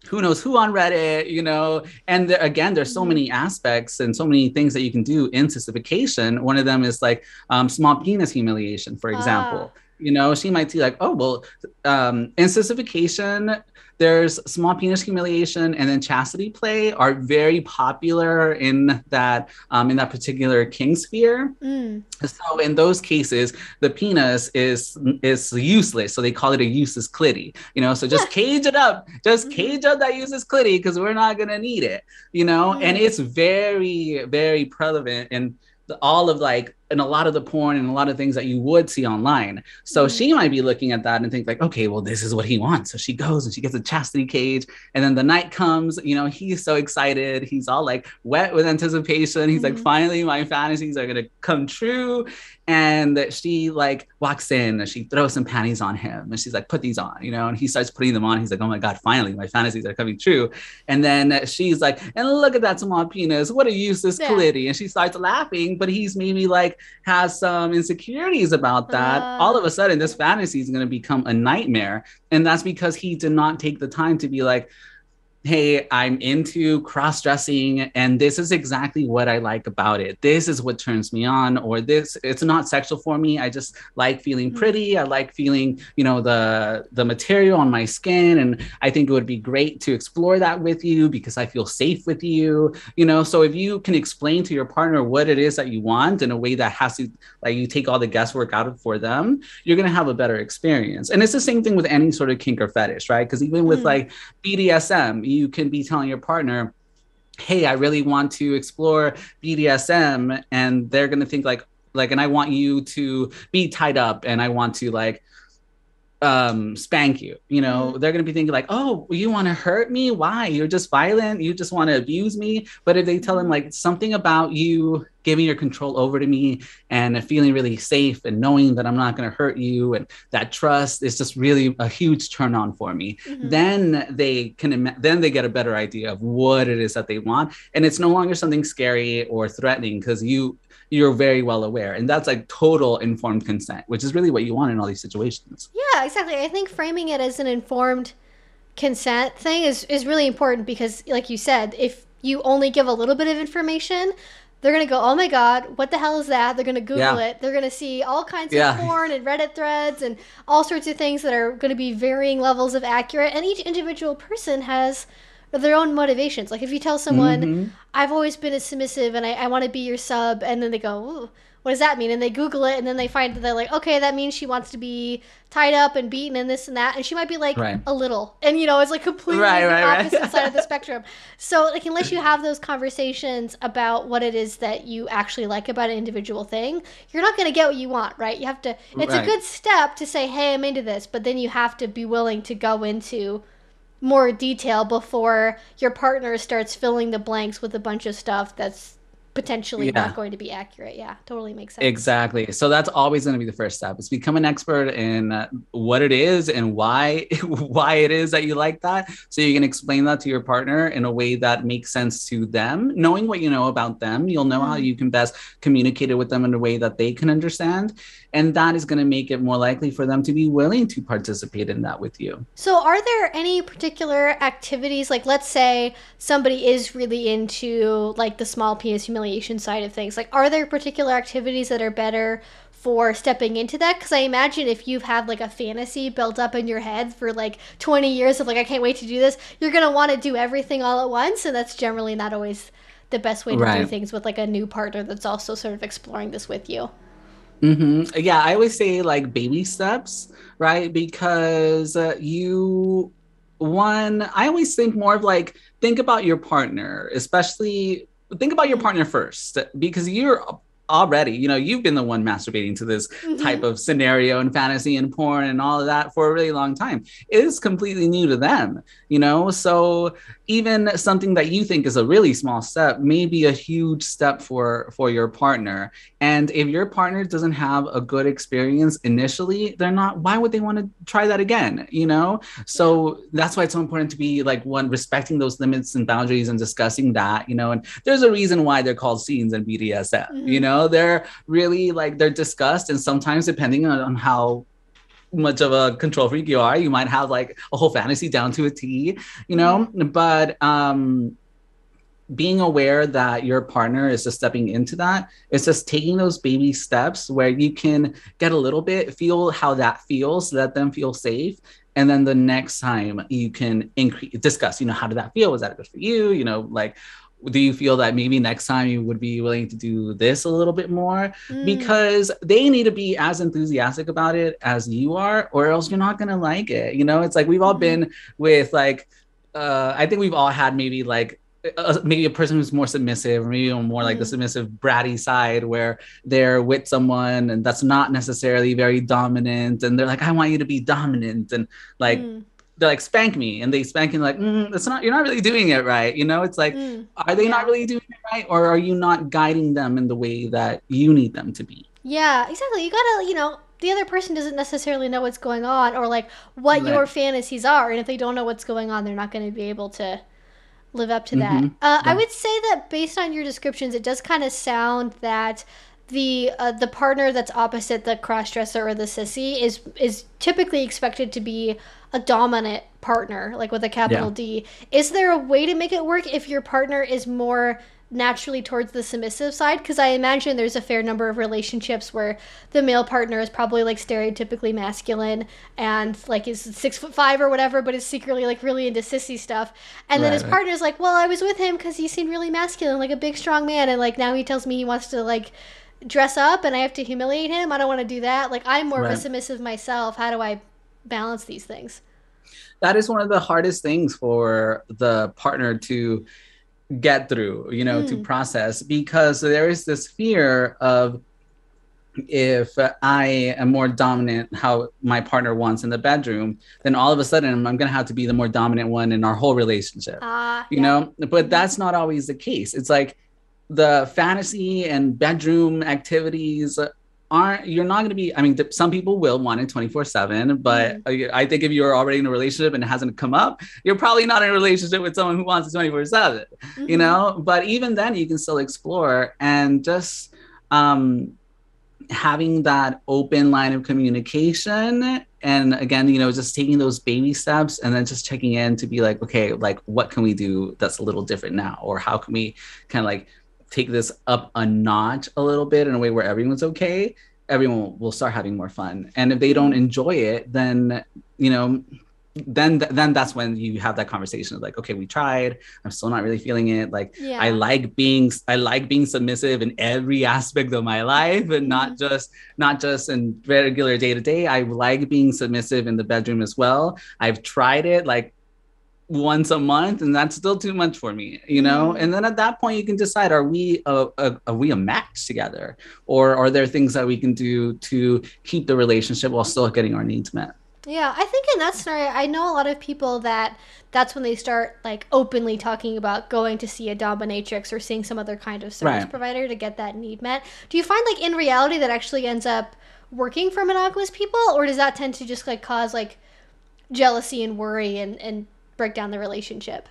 who knows who on Reddit, you know. And there, again, there's so Mhm. many aspects and so many things that you can do in sissification. One of them is like um, small penis humiliation, for example. You know, she might see like, oh well, um, in sissification, there's small penis humiliation and then chastity play are very popular in that um, in that particular kink sphere. Mm. So in those cases, the penis is is useless. So they call it a useless clitty. You know, so just [LAUGHS] cage it up. Just Mhm. cage up that useless clitty because we're not gonna need it. You know, and Mm. it's very very prevalent in the, all of like in a lot of the porn and a lot of things that you would see online. So Mhm. she might be looking at that and think like, okay, well this is what he wants. So she goes and she gets a chastity cage, and then the night comes. You know, he's so excited. He's all like wet with anticipation. He's like, Mhm. finally, my fantasies are gonna come true. And she like walks in and she throws some panties on him and she's like, put these on, you know, and he starts putting them on. He's like, oh my God, finally, my fantasies are coming true. And then she's like, and look at that small penis. What a useless Yeah. clitty. And she starts laughing, but he's maybe like has some insecurities about that. Ah. All of a sudden, this fantasy is going to become a nightmare. And that's because he did not take the time to be like, hey, I'm into cross dressing, and this is exactly what I like about it. This is what turns me on, or this, it's not sexual for me. I just like feeling Mhm. pretty. I like feeling, you know, the the material on my skin. And I think it would be great to explore that with you because I feel safe with you. You know, so if you can explain to your partner what it is that you want in a way that has to like you take all the guesswork out for them, you're gonna have a better experience. And it's the same thing with any sort of kink or fetish, right? Because even with Mm. like BDSM, you can be telling your partner, hey, I really want to explore BDSM, and they're gonna think like like, and I want you to be tied up, and I want to like um spank you you know? Mm-hmm. they're going to be thinking like oh you want to hurt me? Why? You're just violent? You just want to abuse me? But if they tell them like something about you giving your control over to me and feeling really safe and knowing that i'm not going to hurt you and that trust is just really a huge turn on for me mm-hmm. then they can then they get a better idea of what it is that they want. And it's no longer something scary or threatening because you you're very well aware. And that's like total informed consent, which is really what you want in all these situations. Yeah, exactly. I think framing it as an informed consent thing is, is really important because, like you said, if you only give a little bit of information, they're gonna go, oh my god, what the hell is that? They're gonna Google yeah. it. They're gonna see all kinds yeah. of porn and Reddit threads and all sorts of things that are gonna be varying levels of accurate. And each individual person has their own motivations. Like if you tell someone, mm-hmm. I've always been a submissive and I, I want to be your sub, and then they go, what does that mean? And they Google it and then they find that they're like, okay, that means she wants to be tied up and beaten and this and that. And she might be like right. a little. And, you know, it's like completely right, right, opposite side of the [LAUGHS] spectrum. So, like, unless you have those conversations about what it is that you actually like about an individual thing, you're not going to get what you want, right? You have to, it's a good step to say, hey, I'm into this. But then you have to be willing to go into more detail before your partner starts filling the blanks with a bunch of stuff that's potentially yeah. not going to be accurate. Yeah, totally makes sense. Exactly. So that's always going to be the first step. Is become an expert in uh, what it is and why [LAUGHS] why it is that you like that. So you can explain that to your partner in a way that makes sense to them. Knowing what you know about them, you'll know mm-hmm. how you can best communicate it with them in a way that they can understand, and that is going to make it more likely for them to be willing to participate in that with you. So are there any particular activities like let's say somebody is really into like the small penis humiliation side of things. Like, are there particular activities that are better for stepping into that? Because I imagine if you've had like a fantasy built up in your head for like 20 years of like, I can't wait to do this, you're going to want to do everything all at once. And that's generally not always the best way to right. do things with like a new partner that's also sort of exploring this with you. Mm-hmm. Yeah, I always say like baby steps, right? Because uh, you, one, I always think more of like, think about your partner, especially think about your partner first because you're already you know you've been the one masturbating to this mm-hmm. type of scenario and fantasy and porn and all of that for a really long time. It is completely new to them you know? So even something that you think is a really small step may be a huge step for for your partner. And if your partner doesn't have a good experience initially they're not why would they want to try that again you know? So that's why it's so important to be like one respecting those limits and boundaries and discussing that you know? And there's a reason why they're called scenes in bdsm mm-hmm. you know they're really like they're discussed and sometimes depending on, on how much of a control freak you are you might have like a whole fantasy down to a t you know? Mm-hmm. but um being aware that your partner is just stepping into that it's just taking those baby steps where you can get a little bit feel how that feels let them feel safe and then the next time you can increase discuss you know how did that feel? Was that good for you? You know like do you feel that maybe next time you would be willing to do this a little bit more mm. because they need to be as enthusiastic about it as you are or else you're not going to like it you know it's like we've all mm. been with like uh i think we've all had maybe like uh, maybe a person who's more submissive or maybe more like mm. the submissive bratty side where they're with someone and that's not necessarily very dominant and they're like i want you to be dominant and like mm they like spank me and they spank and like mm, that's not you're not really doing it right you know it's like mm, are they yeah. not really doing it right or are you not guiding them in the way that you need them to be yeah exactly you gotta you know the other person doesn't necessarily know what's going on or like what right. your fantasies are and if they don't know what's going on they're not going to be able to live up to that mm-hmm. uh, yeah. i would say that based on your descriptions it does kind of sound that the uh, the partner that's opposite the crossdresser or the sissy is is typically expected to be a dominant partner, like with a capital yeah. D. Is there a way to make it work if your partner is more naturally towards the submissive side? Because I imagine there's a fair number of relationships where the male partner is probably like stereotypically masculine and like is six foot five or whatever, but is secretly like really into sissy stuff. And right, then his right. partner's like, well, I was with him because he seemed really masculine, like a big strong man, and like now he tells me he wants to like dress up and I have to humiliate him. I don't want to do that. Like I'm more right. of a submissive myself. How do I balance these things. That is one of the hardest things for the partner to get through, you know, Mm. to process because there is this fear of if I am more dominant how my partner wants in the bedroom, then all of a sudden I'm going to have to be the more dominant one in our whole relationship. Ah, you yeah. know, but that's not always the case. It's like the fantasy and bedroom activities aren't you're not going to be i mean some people will want it 24 7 but I, I think if you're already in a relationship and it hasn't come up you're probably not in a relationship with someone who wants it 24 7 you Mhm. know? But even then you can still explore and just um having that open line of communication and again you know just taking those baby steps and then just checking in to be like okay like what can we do that's a little different now? Or how can we kind of like take this up a notch a little bit in a way where everyone's okay everyone will start having more fun and if they don't enjoy it then you know then then that's when you have that conversation of like okay we tried i'm still not really feeling it like yeah. I like being I like being submissive in every aspect of my life and not mm-hmm. just not just in regular day to day. I like being submissive in the bedroom as well. I've tried it like once a month and that's still too much for me, you know? Mhm. And then at that point you can decide are we a, a are we a match together or are there things that we can do to keep the relationship while still getting our needs met? Yeah, I think in that scenario, I know a lot of people that that's when they start like openly talking about going to see a dominatrix or seeing some other kind of service Right. provider to get that need met. Do you find like in reality that actually ends up working for monogamous people, or does that tend to just like cause like jealousy and worry and and break down the relationship?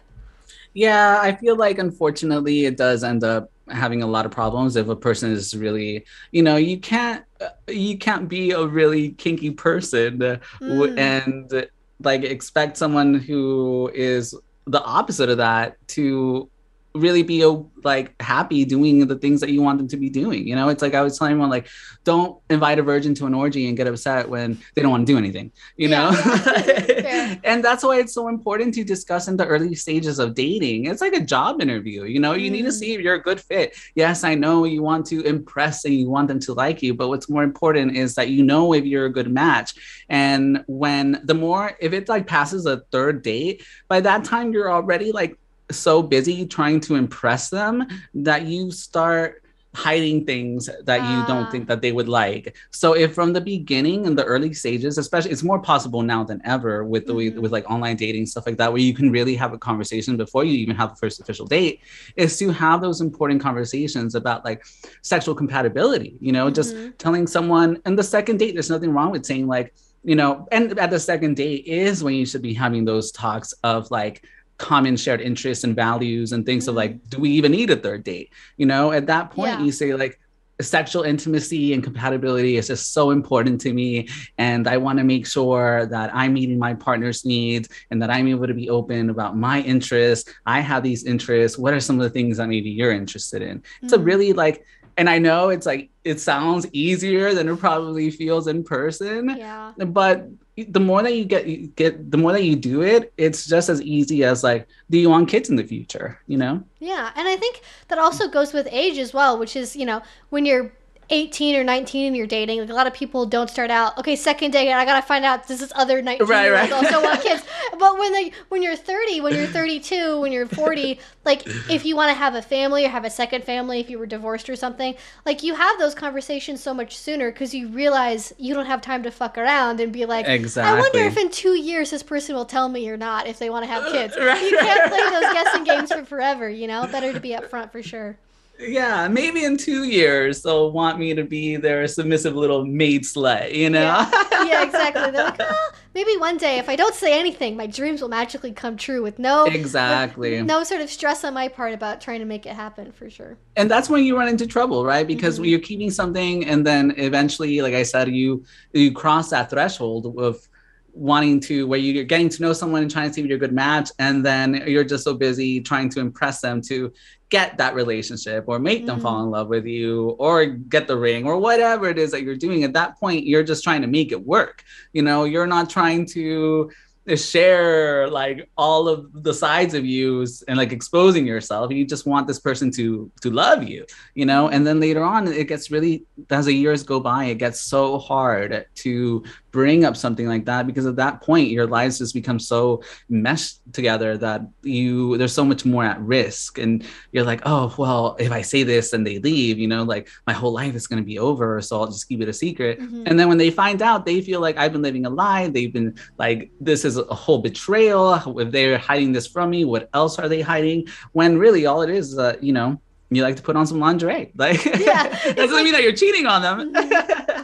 Yeah, I feel like unfortunately it does end up having a lot of problems if a person is really, you know, you can't uh, you can't be a really kinky person Mm. and like expect someone who is the opposite of that to really be oh, like happy doing the things that you want them to be doing. You know, it's like I was telling everyone like, don't invite a virgin to an orgy and get upset when they don't want to do anything. You Yeah. know, [LAUGHS] and that's why it's so important to discuss in the early stages of dating. It's like a job interview. You know, you need to Mm. see if you're a good fit. Yes, I know you want to impress and you want them to like you, but what's more important is that you know if you're a good match. And when the more, if it like passes a third date, by that time you're already like so busy trying to impress them that you start hiding things that you Ah. don't think that they would like. So if from the beginning in the early stages, especially it's more possible now than ever with the way Mhm. with like online dating stuff like that, where you can really have a conversation before you even have the first official date, is to have those important conversations about like sexual compatibility. You know, just Mhm. telling someone and the second date, there's nothing wrong with saying like, you know, and at the second date is when you should be having those talks of like common shared interests and values and things of like, mm-hmm. do we even need a third date? You know, at that point Yeah. you say like sexual intimacy and compatibility is just so important to me and i want to make sure that i'm meeting my partner's needs and that i'm able to be open about my interests i have these interests what are some of the things that maybe you're interested in it's a mm-hmm. really like and i know it's like it sounds easier than it probably feels in person Yeah. but the more that you get you get the more that you do it it's just as easy as like do you want kids in the future you know? Yeah, and I think that also goes with age as well, which is, you know, when you're 18 or 19 and you're dating, like a lot of people don't start out, okay, second date, I gotta find out does this other 19 Right, right. also want [LAUGHS] kids. But when they when you're 30, when you're 32, when you're 40, [LAUGHS] like if you want to have a family or have a second family, if you were divorced or something, like you have those conversations so much sooner because you realize you don't have time to fuck around and be like, exactly I wonder if in two years this person will tell me or not if they want to have kids. [LAUGHS] Right, you can't play those guessing games for forever, you know? Better to be upfront for sure. Yeah maybe in two years they'll want me to be their submissive little maid slut you know Yeah, [LAUGHS] yeah exactly. They're like, oh, maybe one day if I don't say anything, my dreams will magically come true with no with exactly no sort of stress on my part about trying to make it happen for sure. and that's when you run into trouble right because Mhm. you're keeping something and then eventually like i said you you cross that threshold of wanting to where you're getting to know someone and trying to see if you're a good match and then you're just so busy trying to impress them to get that relationship or make them Mhm. fall in love with you or get the ring or whatever it is that you're doing. At that point you're just trying to make it work. You know you're not trying to share like all of the sides of you and like exposing yourself. You just want this person to to love you you know? And then later on it gets really as the years go by it gets so hard to bring up something like that because at that point your lives just become so meshed together that you there's so much more at risk. And you're like oh well if i say this and they leave you know like my whole life is going to be over so i'll just keep it a secret. Mm-hmm. and then when they find out they feel like i've been living a lie. They've been like this is a whole betrayal. If they're hiding this from me what else are they hiding? When really all it is is uh, you know you like to put on some lingerie. [LAUGHS] Like, yeah, [LAUGHS] that doesn't like, mean that you're cheating on them. [LAUGHS]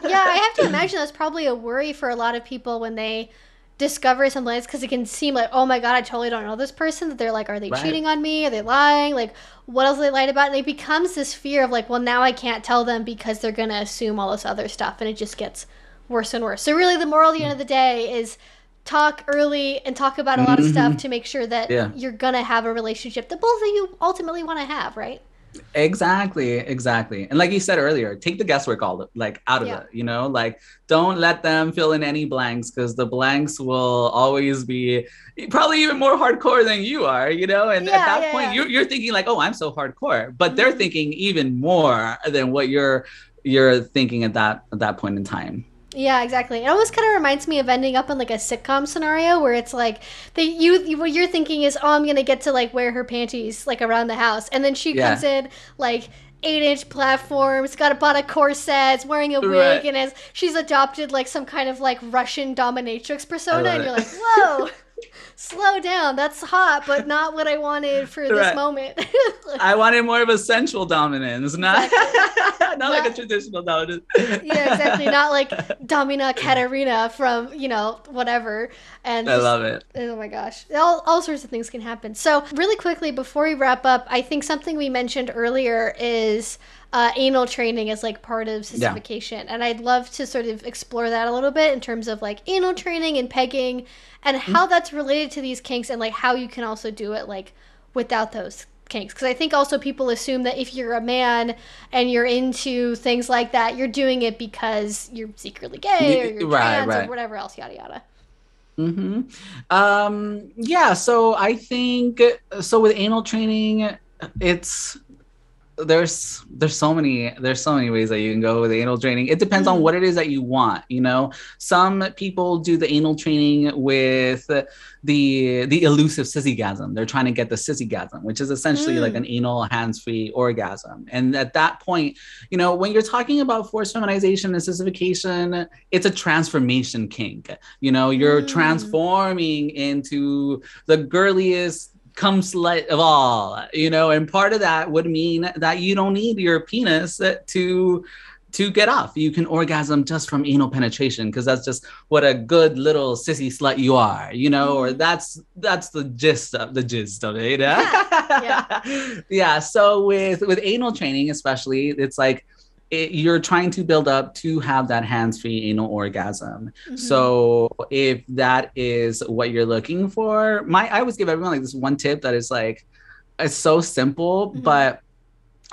Yeah, I have to imagine that's probably a worry for a lot of people when they discover something like because it can seem like, oh my god, I totally don't know this person. That they're like, are they right. cheating on me? Are they lying? Like, what else are they lied about? And it becomes this fear of like, well, now I can't tell them because they're gonna assume all this other stuff, and it just gets worse and worse. So really, the moral at the end of the day is talk early and talk about a lot of stuff mm-hmm. to make sure that yeah. you're gonna have a relationship that both of you ultimately want to have, right? Exactly, exactly. And like you said earlier, take the guesswork all like out of yeah. it, you know? Like don't let them fill in any blanks because the blanks will always be probably even more hardcore than you are, you know? And yeah, at that yeah, point you're you're thinking like, "Oh, I'm so hardcore." But mm-hmm. they're thinking even more than what you're you're thinking at that at that point in time. Yeah, exactly. It almost kind of reminds me of ending up in like a sitcom scenario where it's like the you, what you're thinking is, oh, I'm gonna get to like wear her panties like around the house, and then she yeah. comes in like eight inch platforms, got a bought a corset, wearing a wig, right. and as she's adopted like some kind of like Russian dominatrix persona, and you're like, whoa. [LAUGHS] slow down. That's hot, but not what I wanted for this right. moment. I wanted more of a sensual dominance, not exactly. not, [LAUGHS] not, like a traditional dominance. yeah, exactly. Not like [LAUGHS] Domina Katerina from you know whatever. And I just, love it. Oh my gosh, all all sorts of things can happen. So really quickly before we wrap up, I think something we mentioned earlier is uh, anal training as like part of sissification. Yeah. And I'd love to sort of explore that a little bit in terms of like anal training and pegging and mm-hmm. how mm-hmm. that's related to these kinks and like how you can also do it like without those kinks. Because I think also people assume that if you're a man and you're into things like that, you're doing it because you're secretly gay or you're right, trans right. or whatever else, yada yada. Hmm. Um. Yeah. So I think so with anal training, it's there's there's so many there's so many ways that you can go with anal training it depends mm-hmm. on what it is that you want you know some people do the anal training with the the elusive sissygasm they're trying to get the sissygasm which is essentially mm. like an anal hands-free orgasm and at that point you know when you're talking about forced feminization and sissification it's a transformation kink you know you're mm. transforming into the girliest come slight of all, you know, and part of that would mean that you don't need your penis to to get off. You can orgasm just from anal penetration because that's just what a good little sissy slut you are, you know, or mm-hmm. that's that's the gist of the gist of it. Yeah. yeah. [LAUGHS] yeah. So with with anal training, especially, it's like it, you're trying to build up to have that hands-free anal orgasm. Mm-hmm. So if that is what you're looking for, my I always give everyone like this one tip that is like it's so simple, mm-hmm. but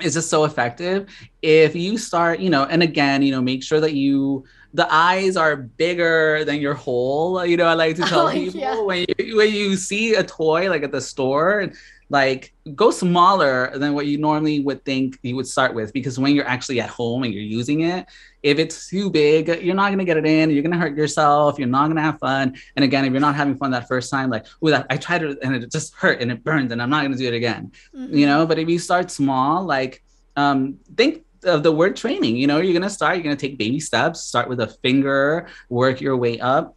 it's just so effective. If you start, you know, and again, you know, make sure that you the eyes are bigger than your hole. You know, I like to [LAUGHS] tell oh, people yeah. when you when you see a toy like at the store, like go smaller than what you normally would think you would start with because when you're actually at home and you're using it if it's too big you're not going to get it in you're going to hurt yourself you're not going to have fun. And again if you're not having fun that first time like oh that i tried it and it just hurt and it burned and i'm not going to do it again. Mm-hmm. you know but if you start small like um think of the word training. You know you're going to start you're going to take baby steps start with a finger work your way up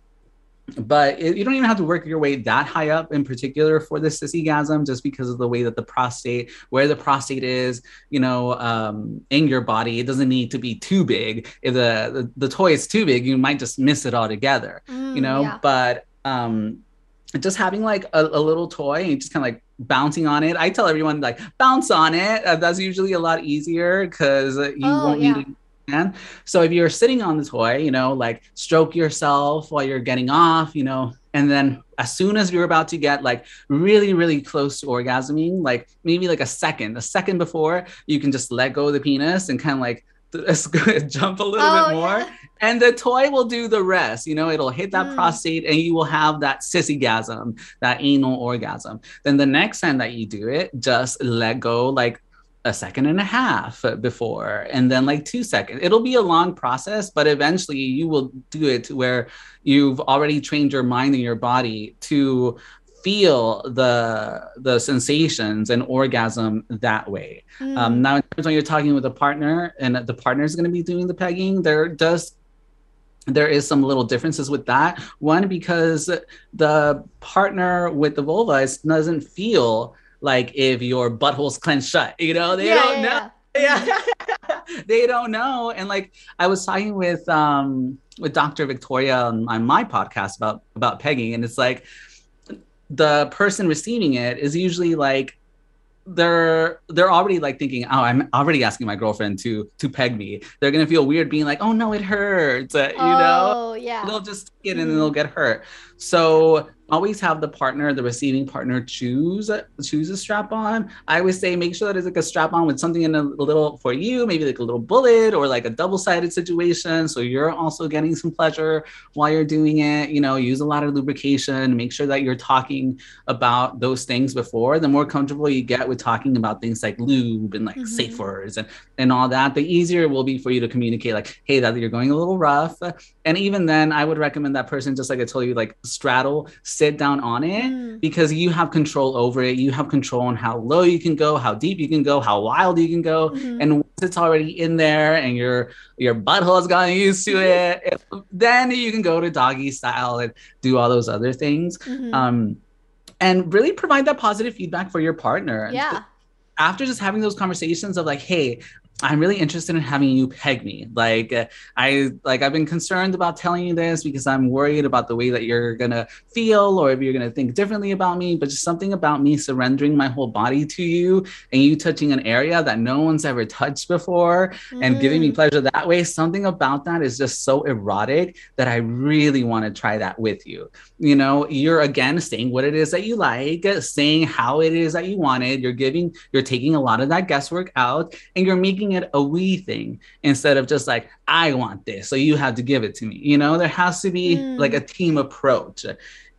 but it, you don't even have to work your way that high up in particular for the sissygasm just because of the way that the prostate where the prostate is you know um, in your body. It doesn't need to be too big. If the, the, the toy is too big you might just miss it altogether mm, you know? yeah. but um, just having like a, a little toy and just kind of like bouncing on it. I tell everyone like bounce on it. Uh, that's usually a lot easier because you oh, won't yeah. need can. So if you're sitting on the toy, you know, like stroke yourself while you're getting off, you know, and then as soon as you're about to get like really, really close to orgasming, like maybe like a second, a second before, you can just let go of the penis and kind of like [LAUGHS] jump a little oh, bit more. Yeah. And the toy will do the rest. You know, it'll hit that mm. prostate and you will have that sissygasm, that anal orgasm. Then the next time that you do it, just let go like a second and a half before and then like two seconds. It'll be a long process but eventually you will do it where you've already trained your mind and your body to feel the the sensations and orgasm that way. Mm. um, now in terms when you're talking with a partner and the partner is going to be doing the pegging there does there is some little differences with that. One because the partner with the vulva doesn't feel like if your butthole's clenched shut. You know, they yeah, don't yeah, know. Yeah. [LAUGHS] [LAUGHS] they don't know. And like I was talking with um with Dr. Victoria on, on my podcast about about pegging, and it's like the person receiving it is usually like they're they're already like thinking, oh, I'm already asking my girlfriend to to peg me. They're gonna feel weird being like, oh no, it hurts. Uh, you oh, know, yeah. They'll just get in and they'll get hurt. So always have the partner, the receiving partner, choose choose a strap on. I always say make sure that it's like a strap on with something in a, little for you, maybe like a little bullet or like a double sided situation, so you're also getting some pleasure while you're doing it. You know, use a lot of lubrication. Make sure that you're talking about those things before. The more comfortable you get with talking about things like lube and like mm-hmm. safe words and and all that, the easier it will be for you to communicate like, hey, that you're going a little rough. And even then, I would recommend that person just like I told you, like straddle sit down on it mm. because you have control over it. You have control on how low you can go, how deep you can go, how wild you can go. Mm-hmm. And once it's already in there and your your butthole has gotten used to [LAUGHS] it, it, then you can go to doggy style and do all those other things. Mm-hmm. Um, and really provide that positive feedback for your partner. Yeah after just having those conversations of like, hey, I'm really interested in having you peg me. Like uh, I like I've been concerned about telling you this because I'm worried about the way that you're gonna feel or if you're gonna think differently about me. But just something about me surrendering my whole body to you and you touching an area that no one's ever touched before mm. and giving me mm. pleasure that way. Something about that is just so erotic that I really want to try that with you. You know, you're again saying what it is that you like, saying how it is that you wanted. You're giving, you're taking a lot of that guesswork out, and you're making making it a we thing instead of just like I want this, so you have to give it to me. You know, there has to be mm. like a team approach,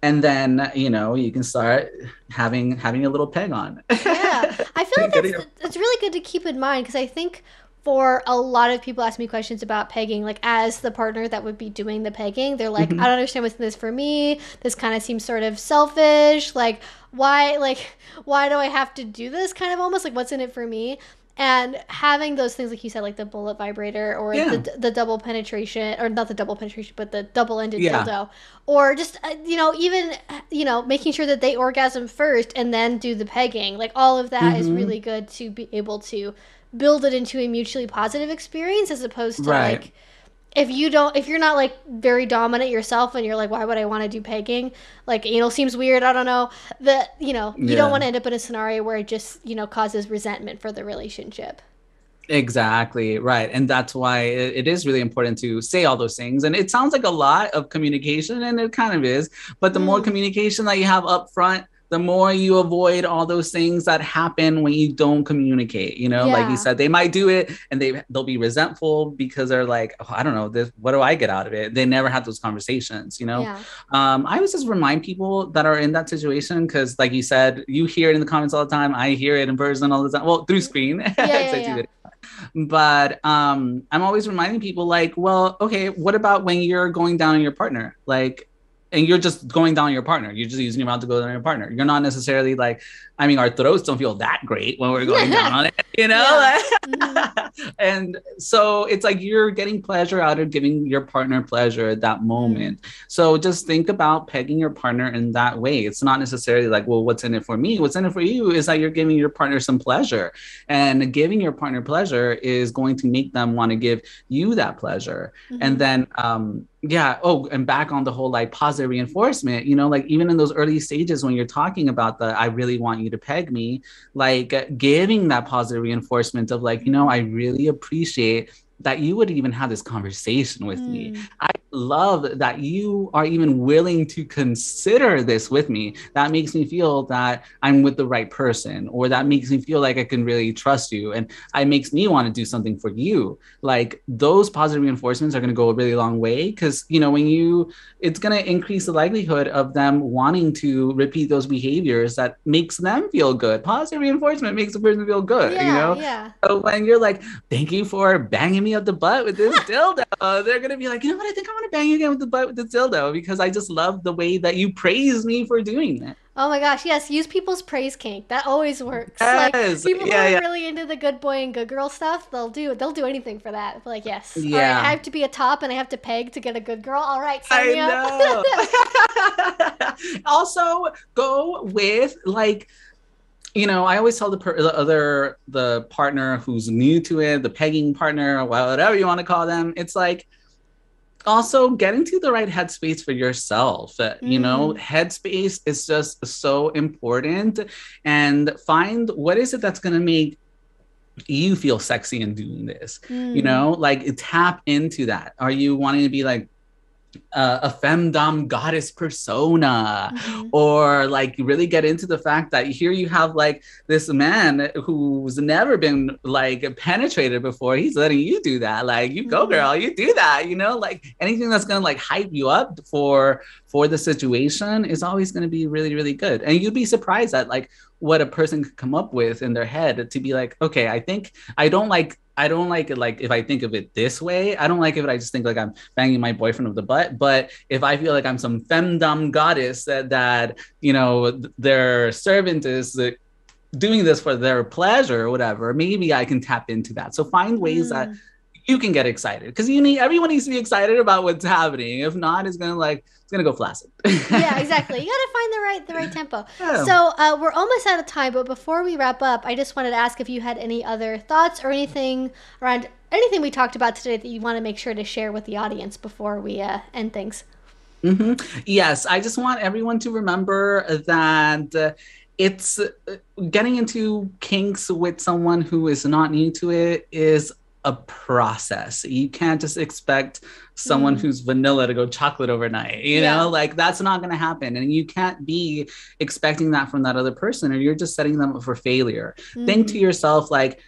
and then you know you can start having having a little peg on. yeah, I feel like [LAUGHS] that's, that's really good to keep in mind because I think for a lot of people ask me questions about pegging like as the partner that would be doing the pegging they're like mm-hmm. i don't understand what's in this for me this kind of seems sort of selfish like why like why do i have to do this kind of almost like what's in it for me and having those things like you said like the bullet vibrator or yeah. the, the double penetration or not the double penetration but the double ended yeah. dildo or just uh, you know even you know making sure that they orgasm first and then do the pegging like all of that mm-hmm. is really good to be able to build it into a mutually positive experience as opposed to right. like if you don't if you're not like very dominant yourself and you're like why would i want to do pegging like anal seems weird i don't know that you know you yeah. don't want to end up in a scenario where it just you know causes resentment for the relationship exactly right and that's why it is really important to say all those things and it sounds like a lot of communication and it kind of is but the mm. more communication that you have up front the more you avoid all those things that happen when you don't communicate you know yeah. like you said they might do it and they they'll be resentful because they're like oh, i don't know this what do i get out of it? They never had those conversations you know? Yeah. um, i always just remind people that are in that situation because like you said you hear it in the comments all the time i hear it in person all the time well through screen yeah, [LAUGHS] but um, i'm always reminding people like well okay what about when you're going down on your partner? Like and you're just going down your partner. You're just using your mouth to go down your partner. You're not necessarily like, I mean, our throats don't feel that great when we're going [LAUGHS] down on it, you know? Mm-hmm. [LAUGHS] and so it's like you're getting pleasure out of giving your partner pleasure at that moment. Mm-hmm. So just think about pegging your partner in that way. It's not necessarily like, well, what's in it for me? What's in it for you is that you're giving your partner some pleasure. And giving your partner pleasure is going to make them want to give you that pleasure. Mm-hmm. And then, um, yeah oh and back on the whole like positive reinforcement you know like even in those early stages when you're talking about the i really want you to peg me like giving that positive reinforcement of like you know i really appreciate that you would even have this conversation with mm. me i love that you are even willing to consider this with me. That makes me feel that I'm with the right person, or that makes me feel like I can really trust you. And it makes me want to do something for you. Like those positive reinforcements are going to go a really long way because, you know, when you, it's going to increase the likelihood of them wanting to repeat those behaviors that makes them feel good. Positive reinforcement makes a person feel good, yeah, you know? Yeah. So when you're like, thank you for banging me up the butt with this dildo, they're going to be like, you know what? I think I want to bang you again with the butt with the dildo because I just love the way that you praise me for doing it. Oh my gosh, yes, use people's praise kink. That always works. Yes, Like people yeah, who are yeah. really into the good boy and good girl stuff, they'll do they'll do anything for that. Like, yes. All right, Yeah. I have to be a top and I have to peg to get a good girl. All right, sign me up. [LAUGHS] Also, go with like you know, I always tell the, per- the other the partner who's new to it, the pegging partner, whatever you want to call them. It's like also get into the right headspace for yourself. Uh, You know, headspace is just so important, and find what is it that's going to make you feel sexy in doing this you Mm. know like tap into that are you wanting to be like uh, a femdom goddess persona Mhm. or like really get into the fact that here you have like this man who's never been like penetrated before he's letting you do that like you go Mhm. girl you do that you know like anything that's gonna like hype you up for for the situation is always gonna be really really good and you'd be surprised at like what a person could come up with in their head to be like okay i think i don't like I don't like it like if I think of it this way. I don't like if I just think like I'm banging my boyfriend of the butt. But if I feel like I'm some femdom goddess that that you know their servant is uh, doing this for their pleasure or whatever, maybe I can tap into that. So find ways that Mm. You can get excited because you need everyone needs to be excited about what's happening. If not, it's gonna like it's gonna go flaccid. yeah, [LAUGHS] exactly. You gotta find the right the right tempo. Yeah. So uh, we're almost out of time, but before we wrap up, I just wanted to ask if you had any other thoughts or anything around anything we talked about today that you want to make sure to share with the audience before we uh, end things. hmm Yes, I just want everyone to remember that uh, it's uh, getting into kinks with someone who is not new to it is a process. You can't just expect someone Mm. who's vanilla to go chocolate overnight. You Yeah. know, like that's not going to happen. And you can't be expecting that from that other person, or you're just setting them up for failure. Think Mm. to yourself, like,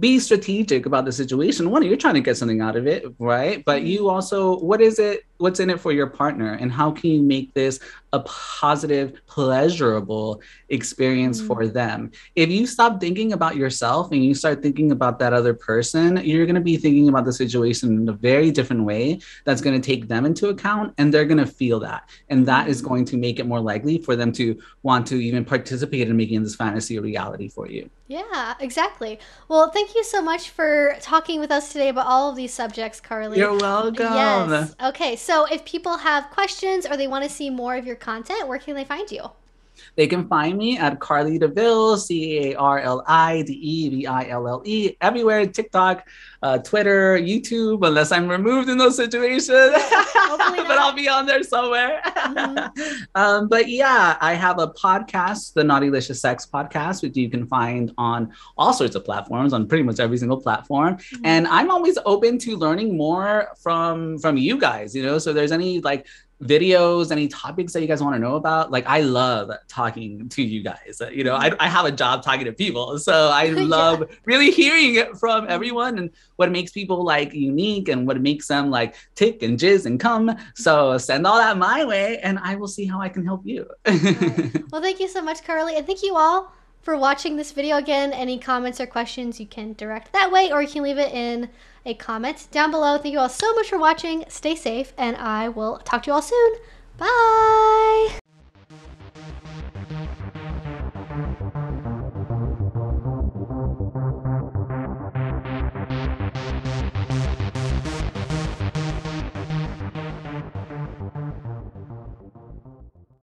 be strategic about the situation. One, you're trying to get something out of it, right? But you also, what is it? What's in it for your partner? And how can you make this a positive, pleasurable experience Mm. for them? If you stop thinking about yourself and you start thinking about that other person, you're going to be thinking about the situation in a very different way that's going to take them into account and they're going to feel that. And that is going to make it more likely for them to want to even participate in making this fantasy a reality for you. Yeah, exactly. Well, thank you so much for talking with us today about all of these subjects, Carli. You're welcome. Yes. Okay, so if people have questions or they want to see more of your content, where can they find you? They can find me at Carli de Ville, C A R L I D E V I L L E, everywhere TikTok, uh, Twitter, YouTube, unless I'm removed in those situations. [LAUGHS] but. I'll be on there somewhere. Mhm. [LAUGHS] um, but yeah, I have a podcast, the Naughtylicious Sex Podcast, which you can find on all sorts of platforms, on pretty much every single platform. Mm-hmm. And I'm always open to learning more from from you guys. You know, so there's any like videos any topics that you guys want to know about like i love talking to you guys you know I, I have a job talking to people so i [LAUGHS] Yeah. love really hearing it from everyone and what makes people like unique and what makes them like tick and jizz and come so send all that my way and i will see how i can help you [LAUGHS] Well, thank you so much, Carli, and thank you all for watching this video again. Any comments or questions you can direct that way, or you can leave it in a comment down below. Thank you all so much for watching. Stay safe, and I will talk to you all soon. Bye!